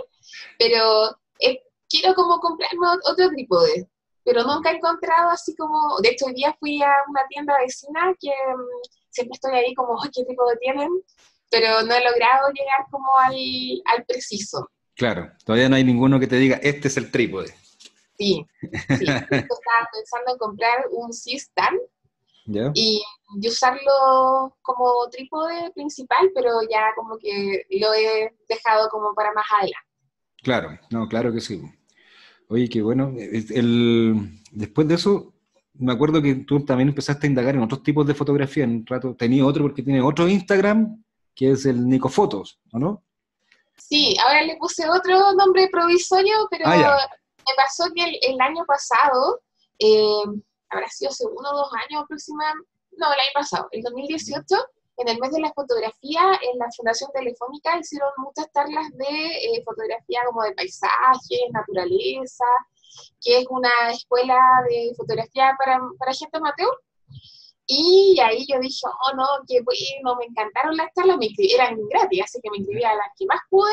B: Pero eh, quiero como comprarme otro trípode pero nunca he encontrado así como, de hecho hoy día fui a una tienda vecina que em, siempre estoy ahí como, ¿qué tipo de tienen? Pero no he logrado llegar como al, al preciso.
A: Claro, todavía no hay ninguno que te diga, este es el trípode.
B: Sí, sí. *laughs* estaba pensando en comprar un C-Stand y, usarlo como trípode principal, pero ya como que lo he dejado como para más adelante.
A: Claro, no, claro que sí. Oye, qué bueno. El, después de eso, me acuerdo que tú también empezaste a indagar en otros tipos de fotografía. En un rato tenía otro porque tiene otro Instagram, que es el Nico Fotos, ¿o no?
B: Sí, ahora le puse otro nombre provisorio, pero ah, me pasó que el, año pasado, eh, habrá sido hace uno o dos años aproximadamente, no, el año pasado, el 2018, en el mes de la fotografía, en la Fundación Telefónica hicieron muchas charlas de eh, fotografía como de paisajes, naturaleza, que es una escuela de fotografía para, para gente amateur. Y ahí yo dije, oh no, qué bueno, me encantaron las charlas, me eran gratis, así que me inscribí a las que más pude.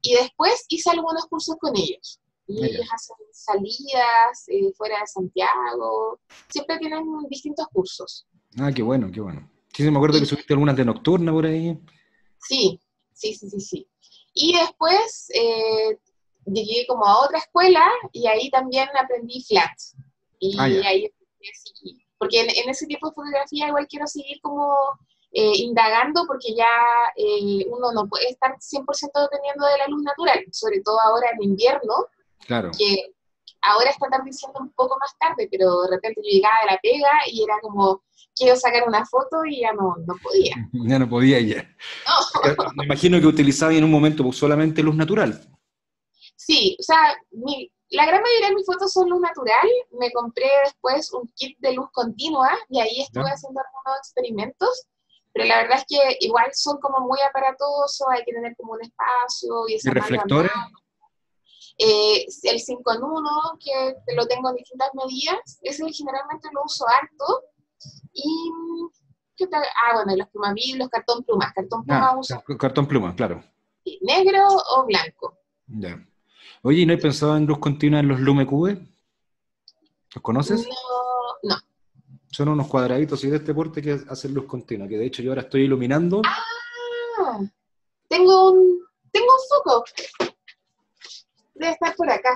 B: Y después hice algunos cursos con ellos. Y ellos hacen salidas eh, fuera de Santiago, siempre tienen distintos cursos.
A: Ah, qué bueno, qué bueno. Sí, me acuerdo que subiste algunas de nocturna por ahí.
B: Sí, sí, sí, sí, sí. Y después eh, llegué como a otra escuela y ahí también aprendí flat. Y ah, ahí porque en, ese tipo de fotografía igual quiero seguir como eh, indagando porque ya eh, uno no puede estar 100% dependiendo de la luz natural, sobre todo ahora en invierno,
A: claro.
B: que ahora está diciendo un poco más tarde, pero de repente yo llegaba de la pega y era como, quiero sacar una foto y ya no, no podía. *laughs*
A: Ya no podía ya. Me imagino que utilizaba en un momento solamente luz natural.
B: Sí, o sea, la gran mayoría de mis fotos son luz natural. Me compré después un kit de luz continua y ahí estuve haciendo algunos experimentos. Pero la verdad es que igual son como muy aparatosos, hay que tener como un espacio y,
A: ¿Y reflectores.
B: Eh, el 5 en 1, que lo tengo en distintas medidas, ese generalmente lo uso harto. Y, ¿qué tal? Ah, bueno, los plumaví, los cartón plumas. Cartón pluma ah, uso.
A: Cartón pluma, claro.
B: negro o blanco.
A: Ya. Oye, ¿y no he pensado en luz continua en los Lume Cube? ¿Los conoces?
B: No, no.
A: Son unos cuadraditos y de este porte que hacen luz continua, que de hecho yo ahora estoy iluminando.
B: Ah, tengo un, tengo un foco. Debe estar por acá.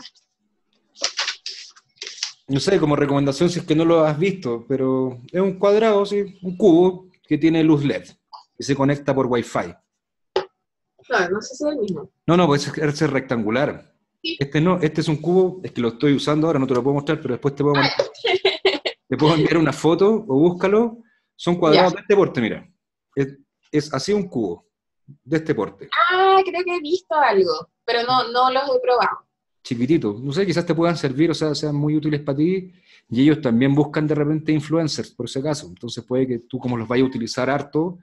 A: No sé, como recomendación si es que no lo has visto, pero es un cuadrado, sí, un cubo que tiene luz LED y se conecta por Wi-Fi.
B: Claro, no sé si es el mismo.
A: No, no, puede ser rectangular. Este no, este es un cubo, es que lo estoy usando ahora, no te lo puedo mostrar, pero después te puedo, *laughs* te puedo enviar una foto o búscalo. Son cuadrados de este porte, mira. Es, así un cubo, de este porte.
B: Ah, creo que he visto algo, pero no, no los he probado.
A: Chiquitito, no sé, quizás te puedan servir, o sea, sean muy útiles para ti, y ellos también buscan de repente influencers, por ese caso. Entonces puede que tú como los vayas a utilizar harto.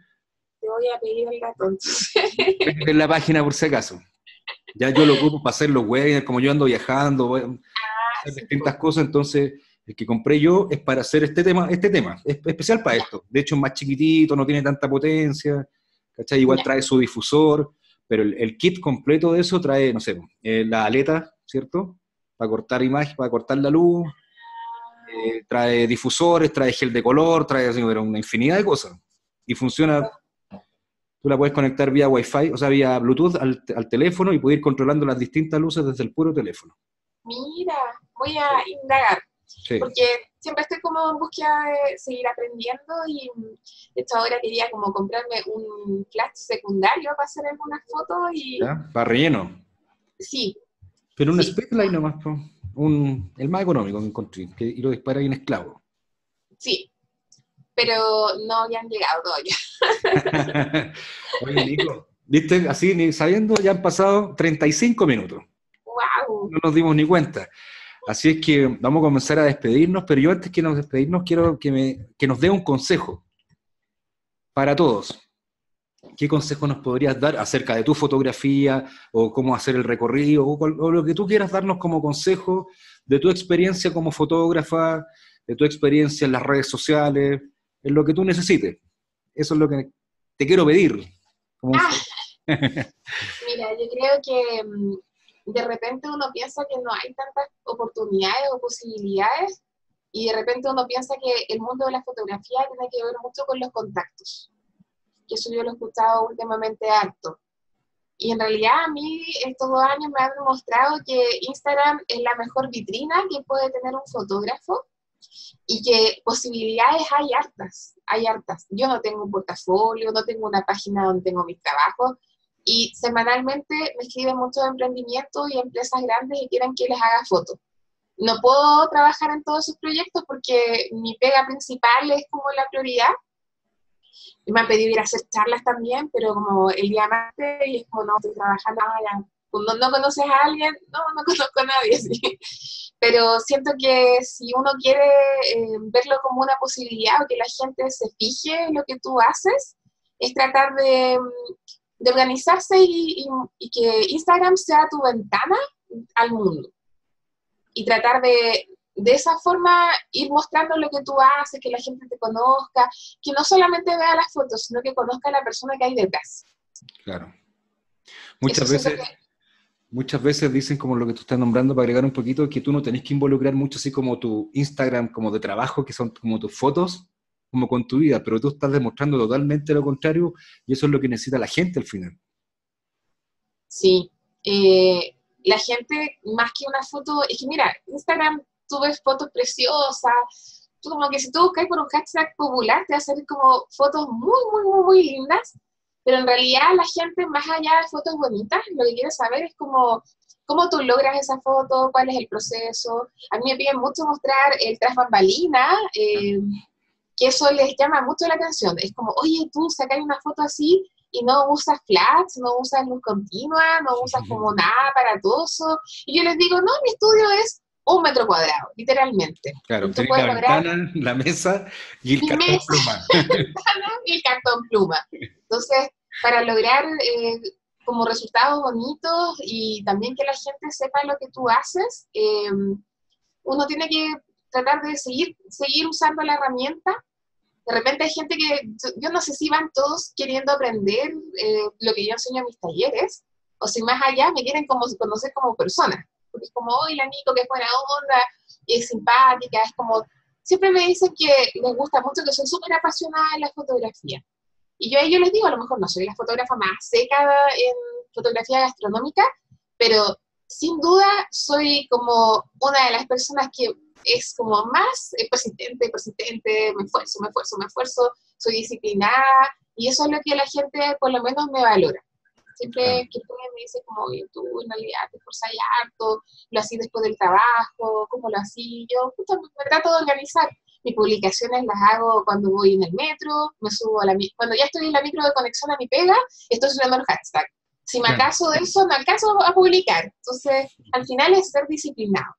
B: Te voy a pedir el gato.
A: en la página por si acaso. Ya yo lo ocupo para hacer los webinars, como yo ando viajando, voy a ah, hacer distintas cosas, entonces el que compré yo es para hacer este tema, este tema, es especial para esto. De hecho es más chiquitito, no tiene tanta potencia, ¿cachai? Igual trae su difusor, pero el, kit completo de eso trae, no sé, eh, la aleta, ¿cierto? Para cortar imagen, para cortar la luz, eh, trae difusores, trae gel de color, trae una infinidad de cosas. Y funciona Tú la puedes conectar vía Wi-Fi, o sea, vía Bluetooth al, teléfono y puedes ir controlando las distintas luces desde el puro teléfono.
B: Mira, voy a indagar. Porque siempre estoy como en búsqueda de seguir aprendiendo y de hecho ahora quería como comprarme un flash secundario para hacer algunas fotos y...
A: ¿Para relleno?
B: Sí.
A: Pero un sí. Nomás, un, el más económico que encontré, que, y lo dispara en esclavo.
B: Sí, pero no habían llegado todavía. *laughs*
A: Oye, Nico, ¿viste? Así, ni sabiendo, ya han pasado 35 minutos.
B: ¡Wow!
A: No nos dimos ni cuenta. Así es que vamos a comenzar a despedirnos, pero yo antes que nos despedirnos quiero que, me, que nos dé un consejo para todos. ¿Qué consejo nos podrías dar acerca de tu fotografía o cómo hacer el recorrido o, o, lo que tú quieras darnos como consejo de tu experiencia como fotógrafa, de tu experiencia en las redes sociales, en lo que tú necesites. Eso es lo que te quiero pedir.
B: Ah. *laughs* Mira, yo creo que mm, de repente uno piensa que no hay tantas oportunidades o posibilidades y de repente uno piensa que el mundo de la fotografía tiene que ver mucho con los contactos. Que eso yo lo he escuchado últimamente harto. Y en realidad a mí estos dos años me han demostrado que Instagram es la mejor vitrina que puede tener un fotógrafo y que posibilidades hay hartas, hay hartas. Yo no tengo un portafolio, no tengo una página donde tengo mis trabajos y semanalmente me escriben muchos emprendimientos y empresas grandes y quieren que les haga fotos. No puedo trabajar en todos esos proyectos porque mi pega principal es como la prioridad. Y me han pedido ir a hacer charlas también, pero como el día martes y es como no, estoy trabajando, ah, cuando no conoces a alguien, no, no *laughs* conozco a nadie, sí. Pero siento que si uno quiere eh, verlo como una posibilidad o que la gente se fije en lo que tú haces, es tratar de, de organizarse y, y, que Instagram sea tu ventana al mundo. y tratar de, de esa forma ir mostrando lo que tú haces, que la gente te conozca, que no solamente vea las fotos, sino que conozca a la persona que hay detrás.
A: Claro. Muchas veces, muchas veces dicen como lo que tú estás nombrando, para agregar un poquito, que tú no tenés que involucrar mucho así como tu Instagram, como de trabajo, que son como tus fotos, como con tu vida, pero tú estás demostrando totalmente lo contrario y eso es lo que necesita la gente al final.
B: Sí, eh, la gente más que una foto, es que mira, Instagram tú ves fotos preciosas, tú como que si tú buscas por un hashtag popular te va a salir como fotos muy, muy, muy, muy lindas, pero en realidad la gente más allá de fotos bonitas, lo que quiere saber es como cómo tú logras esa foto, cuál es el proceso. A mí me piden mucho mostrar el tras bambalina, eh, que eso les llama mucho la atención. Es como, oye, tú sacas una foto así y no usas flats, no usas luz continua, no usas como nada aparatoso. Y yo les digo, no, mi estudio es un metro cuadrado, literalmente.
A: Claro, tiene la ventana, la mesa y el cartón pluma. *laughs*
B: y el cartón pluma. Entonces, para lograr eh, como resultados bonitos y también que la gente sepa lo que tú haces, eh, uno tiene que tratar de seguir, seguir usando la herramienta de repente hay gente que, yo no sé si van todos queriendo aprender eh, lo que yo enseño en mis talleres, o si más allá me quieren como conocer como persona, porque es como, hoy la Nico, que es buena onda, es simpática, es como, siempre me dicen que les gusta mucho, que soy súper apasionada en la fotografía. Y yo a ellos les digo, a lo mejor no soy la fotógrafa más seca en fotografía gastronómica, pero sin duda soy como una de las personas que es como más eh, persistente, persistente, me esfuerzo, me esfuerzo, me esfuerzo, soy disciplinada y eso es lo que la gente por lo menos me valora. Siempre que me dice como, tú en realidad te esforzas harto, lo así después del trabajo, ¿cómo lo así? Yo justo me trato de organizar. Mis publicaciones las hago cuando voy en el metro, me subo a la cuando ya estoy en la micro de conexión a mi pega, estoy subiendo el hashtag. Si me acaso de eso, me acaso a publicar. Entonces, al final es ser disciplinado.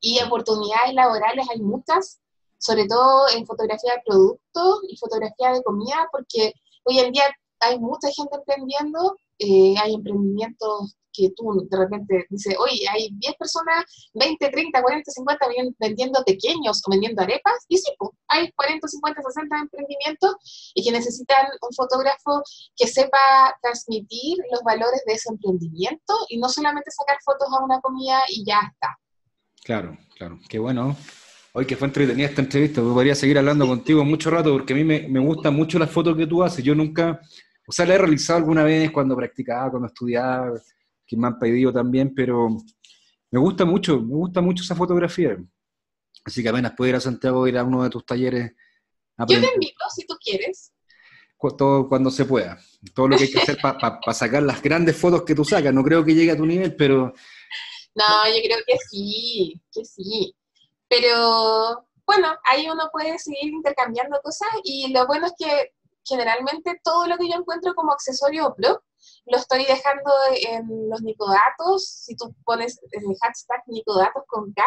B: Y oportunidades laborales hay muchas, sobre todo en fotografía de productos y fotografía de comida, porque hoy en día hay mucha gente emprendiendo, eh, hay emprendimientos que tú de repente dices, oye, hay 10 personas, 20, 30, 40, 50 vendiendo pequeños o vendiendo arepas, y sí, pues, hay 40, 50, 60 emprendimientos y que necesitan un fotógrafo que sepa transmitir los valores de ese emprendimiento y no solamente sacar fotos a una comida y ya está.
A: Claro, claro. Qué bueno. Hoy que fue entretenida esta entrevista, podría seguir hablando contigo mucho rato porque a mí me, me gustan mucho las fotos que tú haces. Yo nunca, o sea, la he realizado alguna vez cuando practicaba, cuando estudiaba, que me han pedido también, pero me gusta mucho, me gusta mucho esa fotografía. Así que apenas puedo ir a Santiago, ir a uno de tus talleres.
B: Yo te invito si tú quieres.
A: Todo cuando se pueda. Todo lo que hay que hacer para sacar las grandes fotos que tú sacas. No creo que llegue a tu nivel, pero
B: no, yo creo que sí, que sí. Pero bueno, ahí uno puede seguir intercambiando cosas y lo bueno es que generalmente todo lo que yo encuentro como accesorio o blog lo estoy dejando en los Nicodatos. Si tú pones el hashtag Nicodatos con K,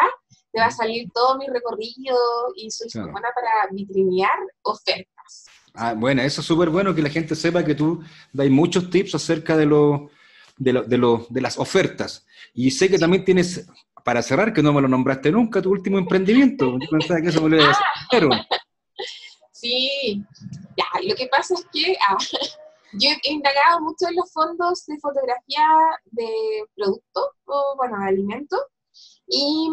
B: te va a salir todo mi recorrido y soy buena para vitrinear ofertas.
A: Ah, bueno, eso es súper bueno que la gente sepa que tú dais muchos tips acerca de, lo, de, lo, de, lo, de las ofertas. Y sé que también tienes, para cerrar, que no me lo nombraste nunca, tu último emprendimiento. Yo pensaba que eso me lo iba a
B: hacer. Sí, ya, lo que pasa es que ah, yo he indagado mucho en los fondos de fotografía de productos, o bueno, de alimentos, y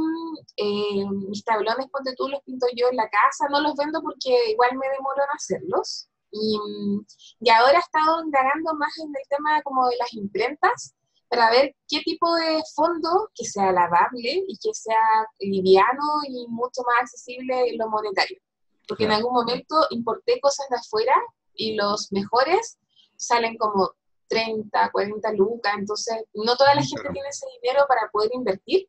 B: eh, mis tablones, ponte tú, los pinto yo en la casa, no los vendo porque igual me demoro en hacerlos. Y, y ahora he estado indagando más en el tema como de las imprentas, para ver qué tipo de fondo que sea lavable y que sea liviano y mucho más accesible en lo monetario. Porque en algún momento importé cosas de afuera y los mejores salen como 30, 40 lucas, entonces no toda la gente tiene ese dinero para poder invertir.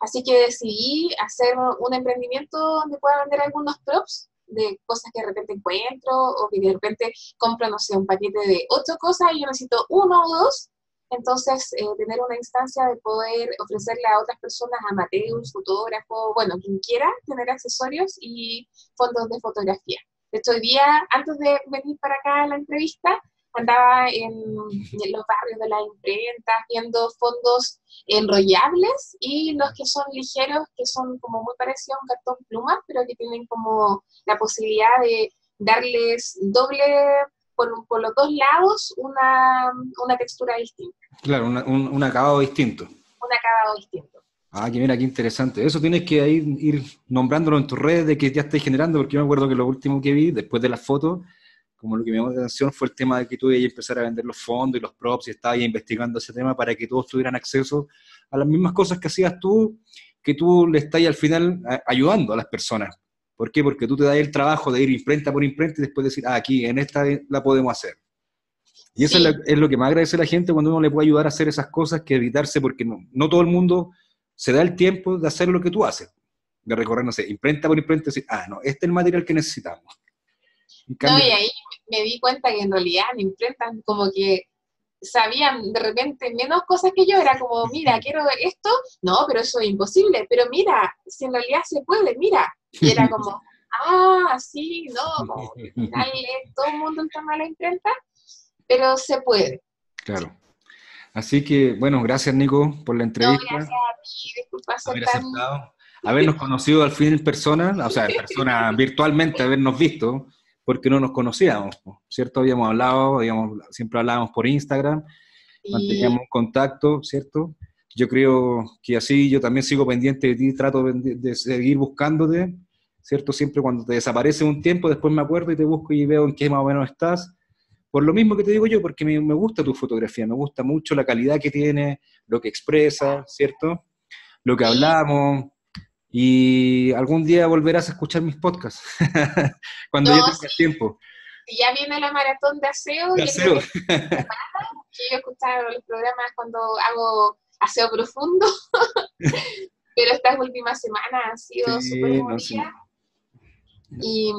B: Así que decidí hacer un emprendimiento donde pueda vender algunos props de cosas que de repente encuentro o que de repente compro, no sé, un paquete de ocho cosas y yo necesito uno o dos entonces, eh, tener una instancia de poder ofrecerle a otras personas, amateurs, fotógrafos, bueno, quien quiera, tener accesorios y fondos de fotografía. De hecho, hoy día, antes de venir para acá a la entrevista, andaba en, los barrios de las imprentas viendo fondos enrollables y los que son ligeros, que son como muy parecidos a un cartón pluma, pero que tienen como la posibilidad de darles doble, por, por los dos lados, una, una textura distinta.
A: Claro, un, un acabado distinto.
B: Un acabado distinto.
A: Ah, que mira, qué interesante. Eso tienes que ir, ir nombrándolo en tus redes de que ya estáis generando, porque yo me acuerdo que lo último que vi, después de las fotos, como lo que me llamó la atención fue el tema de que tú ibas a empezar a vender los fondos y los props y estabas investigando ese tema para que todos tuvieran acceso a las mismas cosas que hacías tú, que tú le estás al final ayudando a las personas. ¿Por qué? Porque tú te das el trabajo de ir imprenta por imprenta y después decir, ah, aquí, en esta la podemos hacer. Y eso es, lo que más agradece a la gente cuando uno le puede ayudar a hacer esas cosas que evitarse, porque no, no todo el mundo se da el tiempo de hacer lo que tú haces, de recorrer, no sé, imprenta por imprenta y decir, ah, no, este es el material que necesitamos.
B: no, y ahí me di cuenta que en realidad en imprenta como que sabían de repente menos cosas que yo, era como, mira, *laughs* quiero esto, no, pero eso es imposible, pero mira, si en realidad se puede, mira, y era como, ah, sí, no, como, *laughs* todo el mundo está mal la imprenta, pero se puede.
A: Claro. Así que, bueno, gracias Nico por la entrevista. No,
B: gracias a ti, disculpa haber
A: aceptado, habernos conocido al fin en persona, o sea, en persona *laughs* virtualmente, habernos visto porque no nos conocíamos, ¿cierto? Habíamos hablado, habíamos, siempre hablábamos por Instagram, manteníamos contacto, ¿cierto? Yo creo que así yo también sigo pendiente de ti, trato de, seguir buscándote, ¿cierto? Siempre cuando te desaparece un tiempo, después me acuerdo y te busco y veo en qué más o menos estás. Por lo mismo que te digo yo, porque me, me gusta tu fotografía, me gusta mucho la calidad que tiene, lo que expresa, ¿cierto? Lo que hablamos, y algún día volverás a escuchar mis podcasts, *laughs* cuando ya tengas tiempo.
B: Ya viene la maratón de aseo,
A: de aseo.
B: yo escuchar los programas cuando hago aseo profundo, *laughs* pero estas últimas semanas han sido súper bonitas. y,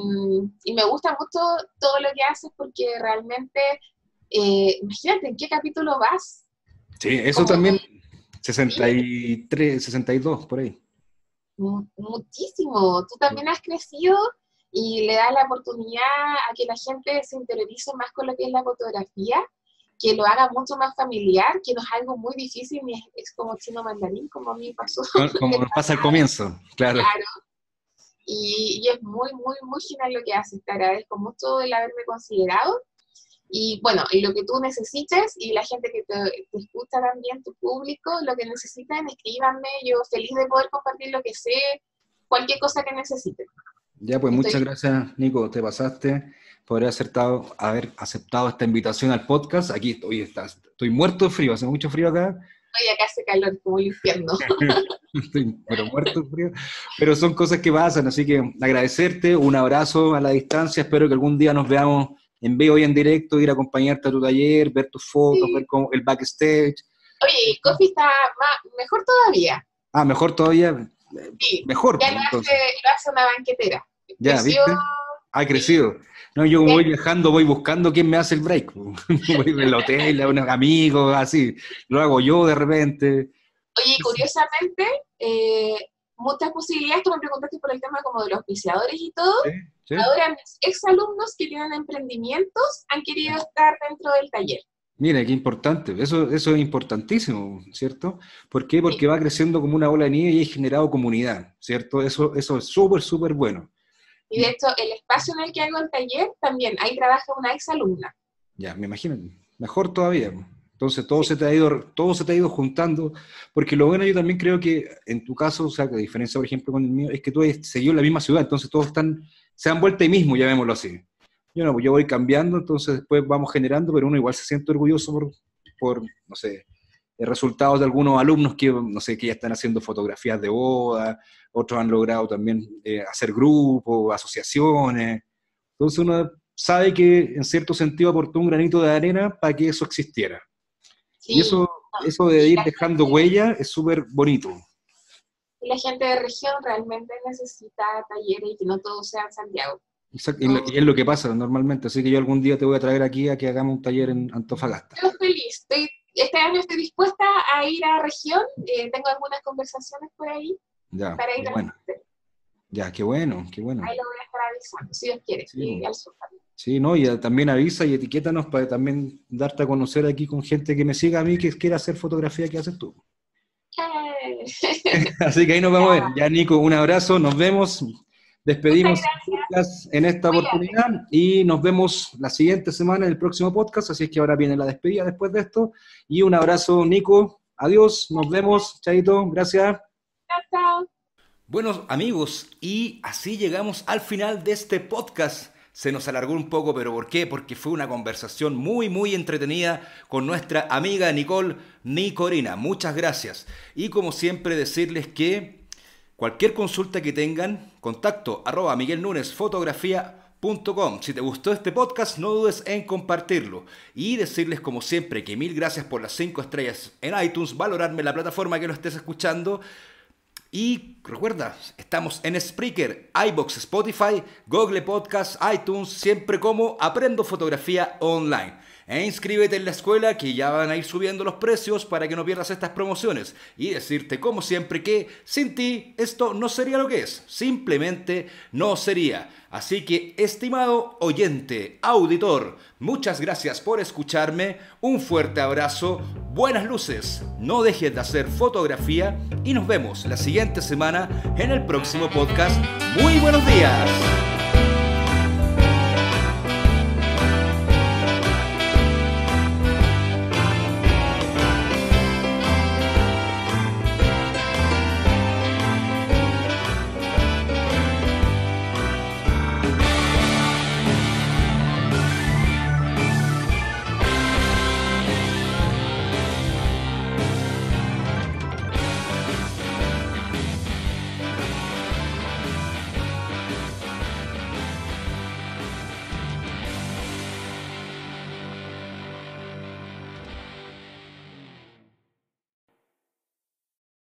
B: y, me gusta mucho todo lo que haces porque realmente, eh, imagínate, ¿en qué capítulo vas?
A: Sí, eso también, 63, 62, por ahí
B: muchísimo. Tú también has crecido y le das la oportunidad a que la gente se interiorice más con lo que es la fotografía, que lo haga mucho más familiar, que no es algo muy difícil ni es, como chino mandarín, como a mí pasó.
A: Como nos *laughs* pasa al comienzo, claro. claro.
B: Y, y, es muy, muy, muy genial lo que haces. Te agradezco mucho el haberme considerado y bueno, y lo que tú necesites y la gente que te, escucha también, tu público, lo que necesiten, escríbanme. Yo feliz de poder compartir lo que sé, cualquier cosa que necesiten.
A: Ya, pues muchas gracias, Nico. Te pasaste por haber aceptado, haber aceptado esta invitación al podcast. Aquí estoy, estás, estoy muerto de frío, hace mucho frío acá.
B: Oye, acá hace calor, como el infierno. *laughs*
A: estoy pero muerto de frío. Pero son cosas que pasan, así que agradecerte, un abrazo a la distancia. Espero que algún día nos veamos en vivo y en directo, ir a acompañarte a tu taller, ver tus fotos, ver cómo, el backstage.
B: Oye, el coffee está mejor todavía.
A: Ah, mejor todavía.
B: Sí, mejor. Ya lo hace, lo hace, una banquetera.
A: Ya, ¿viste? Ha crecido. No, yo voy viajando, voy buscando quién me hace el break. *laughs* voy al hotel, a unos amigos, así. Lo hago yo de repente.
B: Oye, curiosamente, eh, muchas posibilidades. Tú me preguntaste por el tema como de los viciadores y todo. Ahora mis exalumnos que tienen emprendimientos han querido estar dentro del taller.
A: Mira, qué importante. Eso, eso es importantísimo, ¿cierto? ¿Por qué? Porque va creciendo como una bola de nieve y ha generado comunidad, ¿cierto? Eso, eso es súper, súper bueno.
B: Y de hecho, el espacio en el que hago el taller, también ahí trabaja una exalumna.
A: Ya, me imagino. Mejor todavía. Entonces todo se te ha ido, todo se te ha ido juntando, porque lo bueno yo también creo que en tu caso, o sea, que a diferencia por ejemplo con el mío, es que tú has seguido en la misma ciudad, entonces todos están, se han vuelto ahí mismo, llamémoslo así. Yo no, pues yo voy cambiando, entonces después vamos generando, pero uno igual se siente orgulloso por, por no sé, el resultado de algunos alumnos que, no sé, que ya están haciendo fotografías de boda, otros han logrado también eh, hacer grupos, asociaciones. Entonces uno sabe que en cierto sentido aportó un granito de arena para que eso existiera y eso, eso de ir dejando huella es súper bonito.
B: Y la gente de región realmente necesita talleres y que no todo sea en Santiago.
A: Exacto, y es lo que pasa normalmente, así que yo algún día te voy a traer aquí a que hagamos un taller en Antofagasta.
B: Yo feliz, estoy, este año estoy dispuesta a ir a región, eh, tengo algunas conversaciones por ahí
A: ya, para ir a bueno. Ya, qué bueno, qué bueno.
B: Ahí lo voy a estar avisando, si Dios quiere, y al sur también.
A: Sí, ¿no? Y también avisa y etiquétanos para también darte a conocer aquí con gente que me siga a mí que quiera hacer fotografía que haces tú. *laughs* Así que ahí nos vamos a ver. Ya, Nico, un abrazo, nos vemos. Despedimos en esta oportunidad y nos vemos la siguiente semana en el próximo podcast. Así es que ahora viene la despedida después de esto. Y un abrazo, Nico. Adiós, nos vemos. Chaito, gracias. Chao, chao. Buenos amigos, y así llegamos al final de este podcast. Se nos alargó un poco, pero ¿por qué? Porque fue una conversación muy, muy entretenida con nuestra amiga Nicole Nicorina. Muchas gracias. Y como siempre decirles que cualquier consulta que tengan, contacto arroba Miguel Núñez fotografía.com. Si te gustó este podcast, no dudes en compartirlo. Y decirles como siempre que mil gracias por las 5 estrellas en iTunes, valorarme la plataforma que lo estés escuchando y recuerda, estamos en Spreaker, iBox, Spotify, Google Podcast, iTunes, siempre como Aprendo Fotografía Online. E inscríbete en la escuela que ya van a ir subiendo los precios para que no pierdas estas promociones. Y decirte como siempre que sin ti esto no sería lo que es. Simplemente no sería. Así que, estimado oyente, auditor, muchas gracias por escucharme, un fuerte abrazo, buenas luces, no dejes de hacer fotografía y nos vemos la siguiente semana en el próximo podcast. Muy buenos días.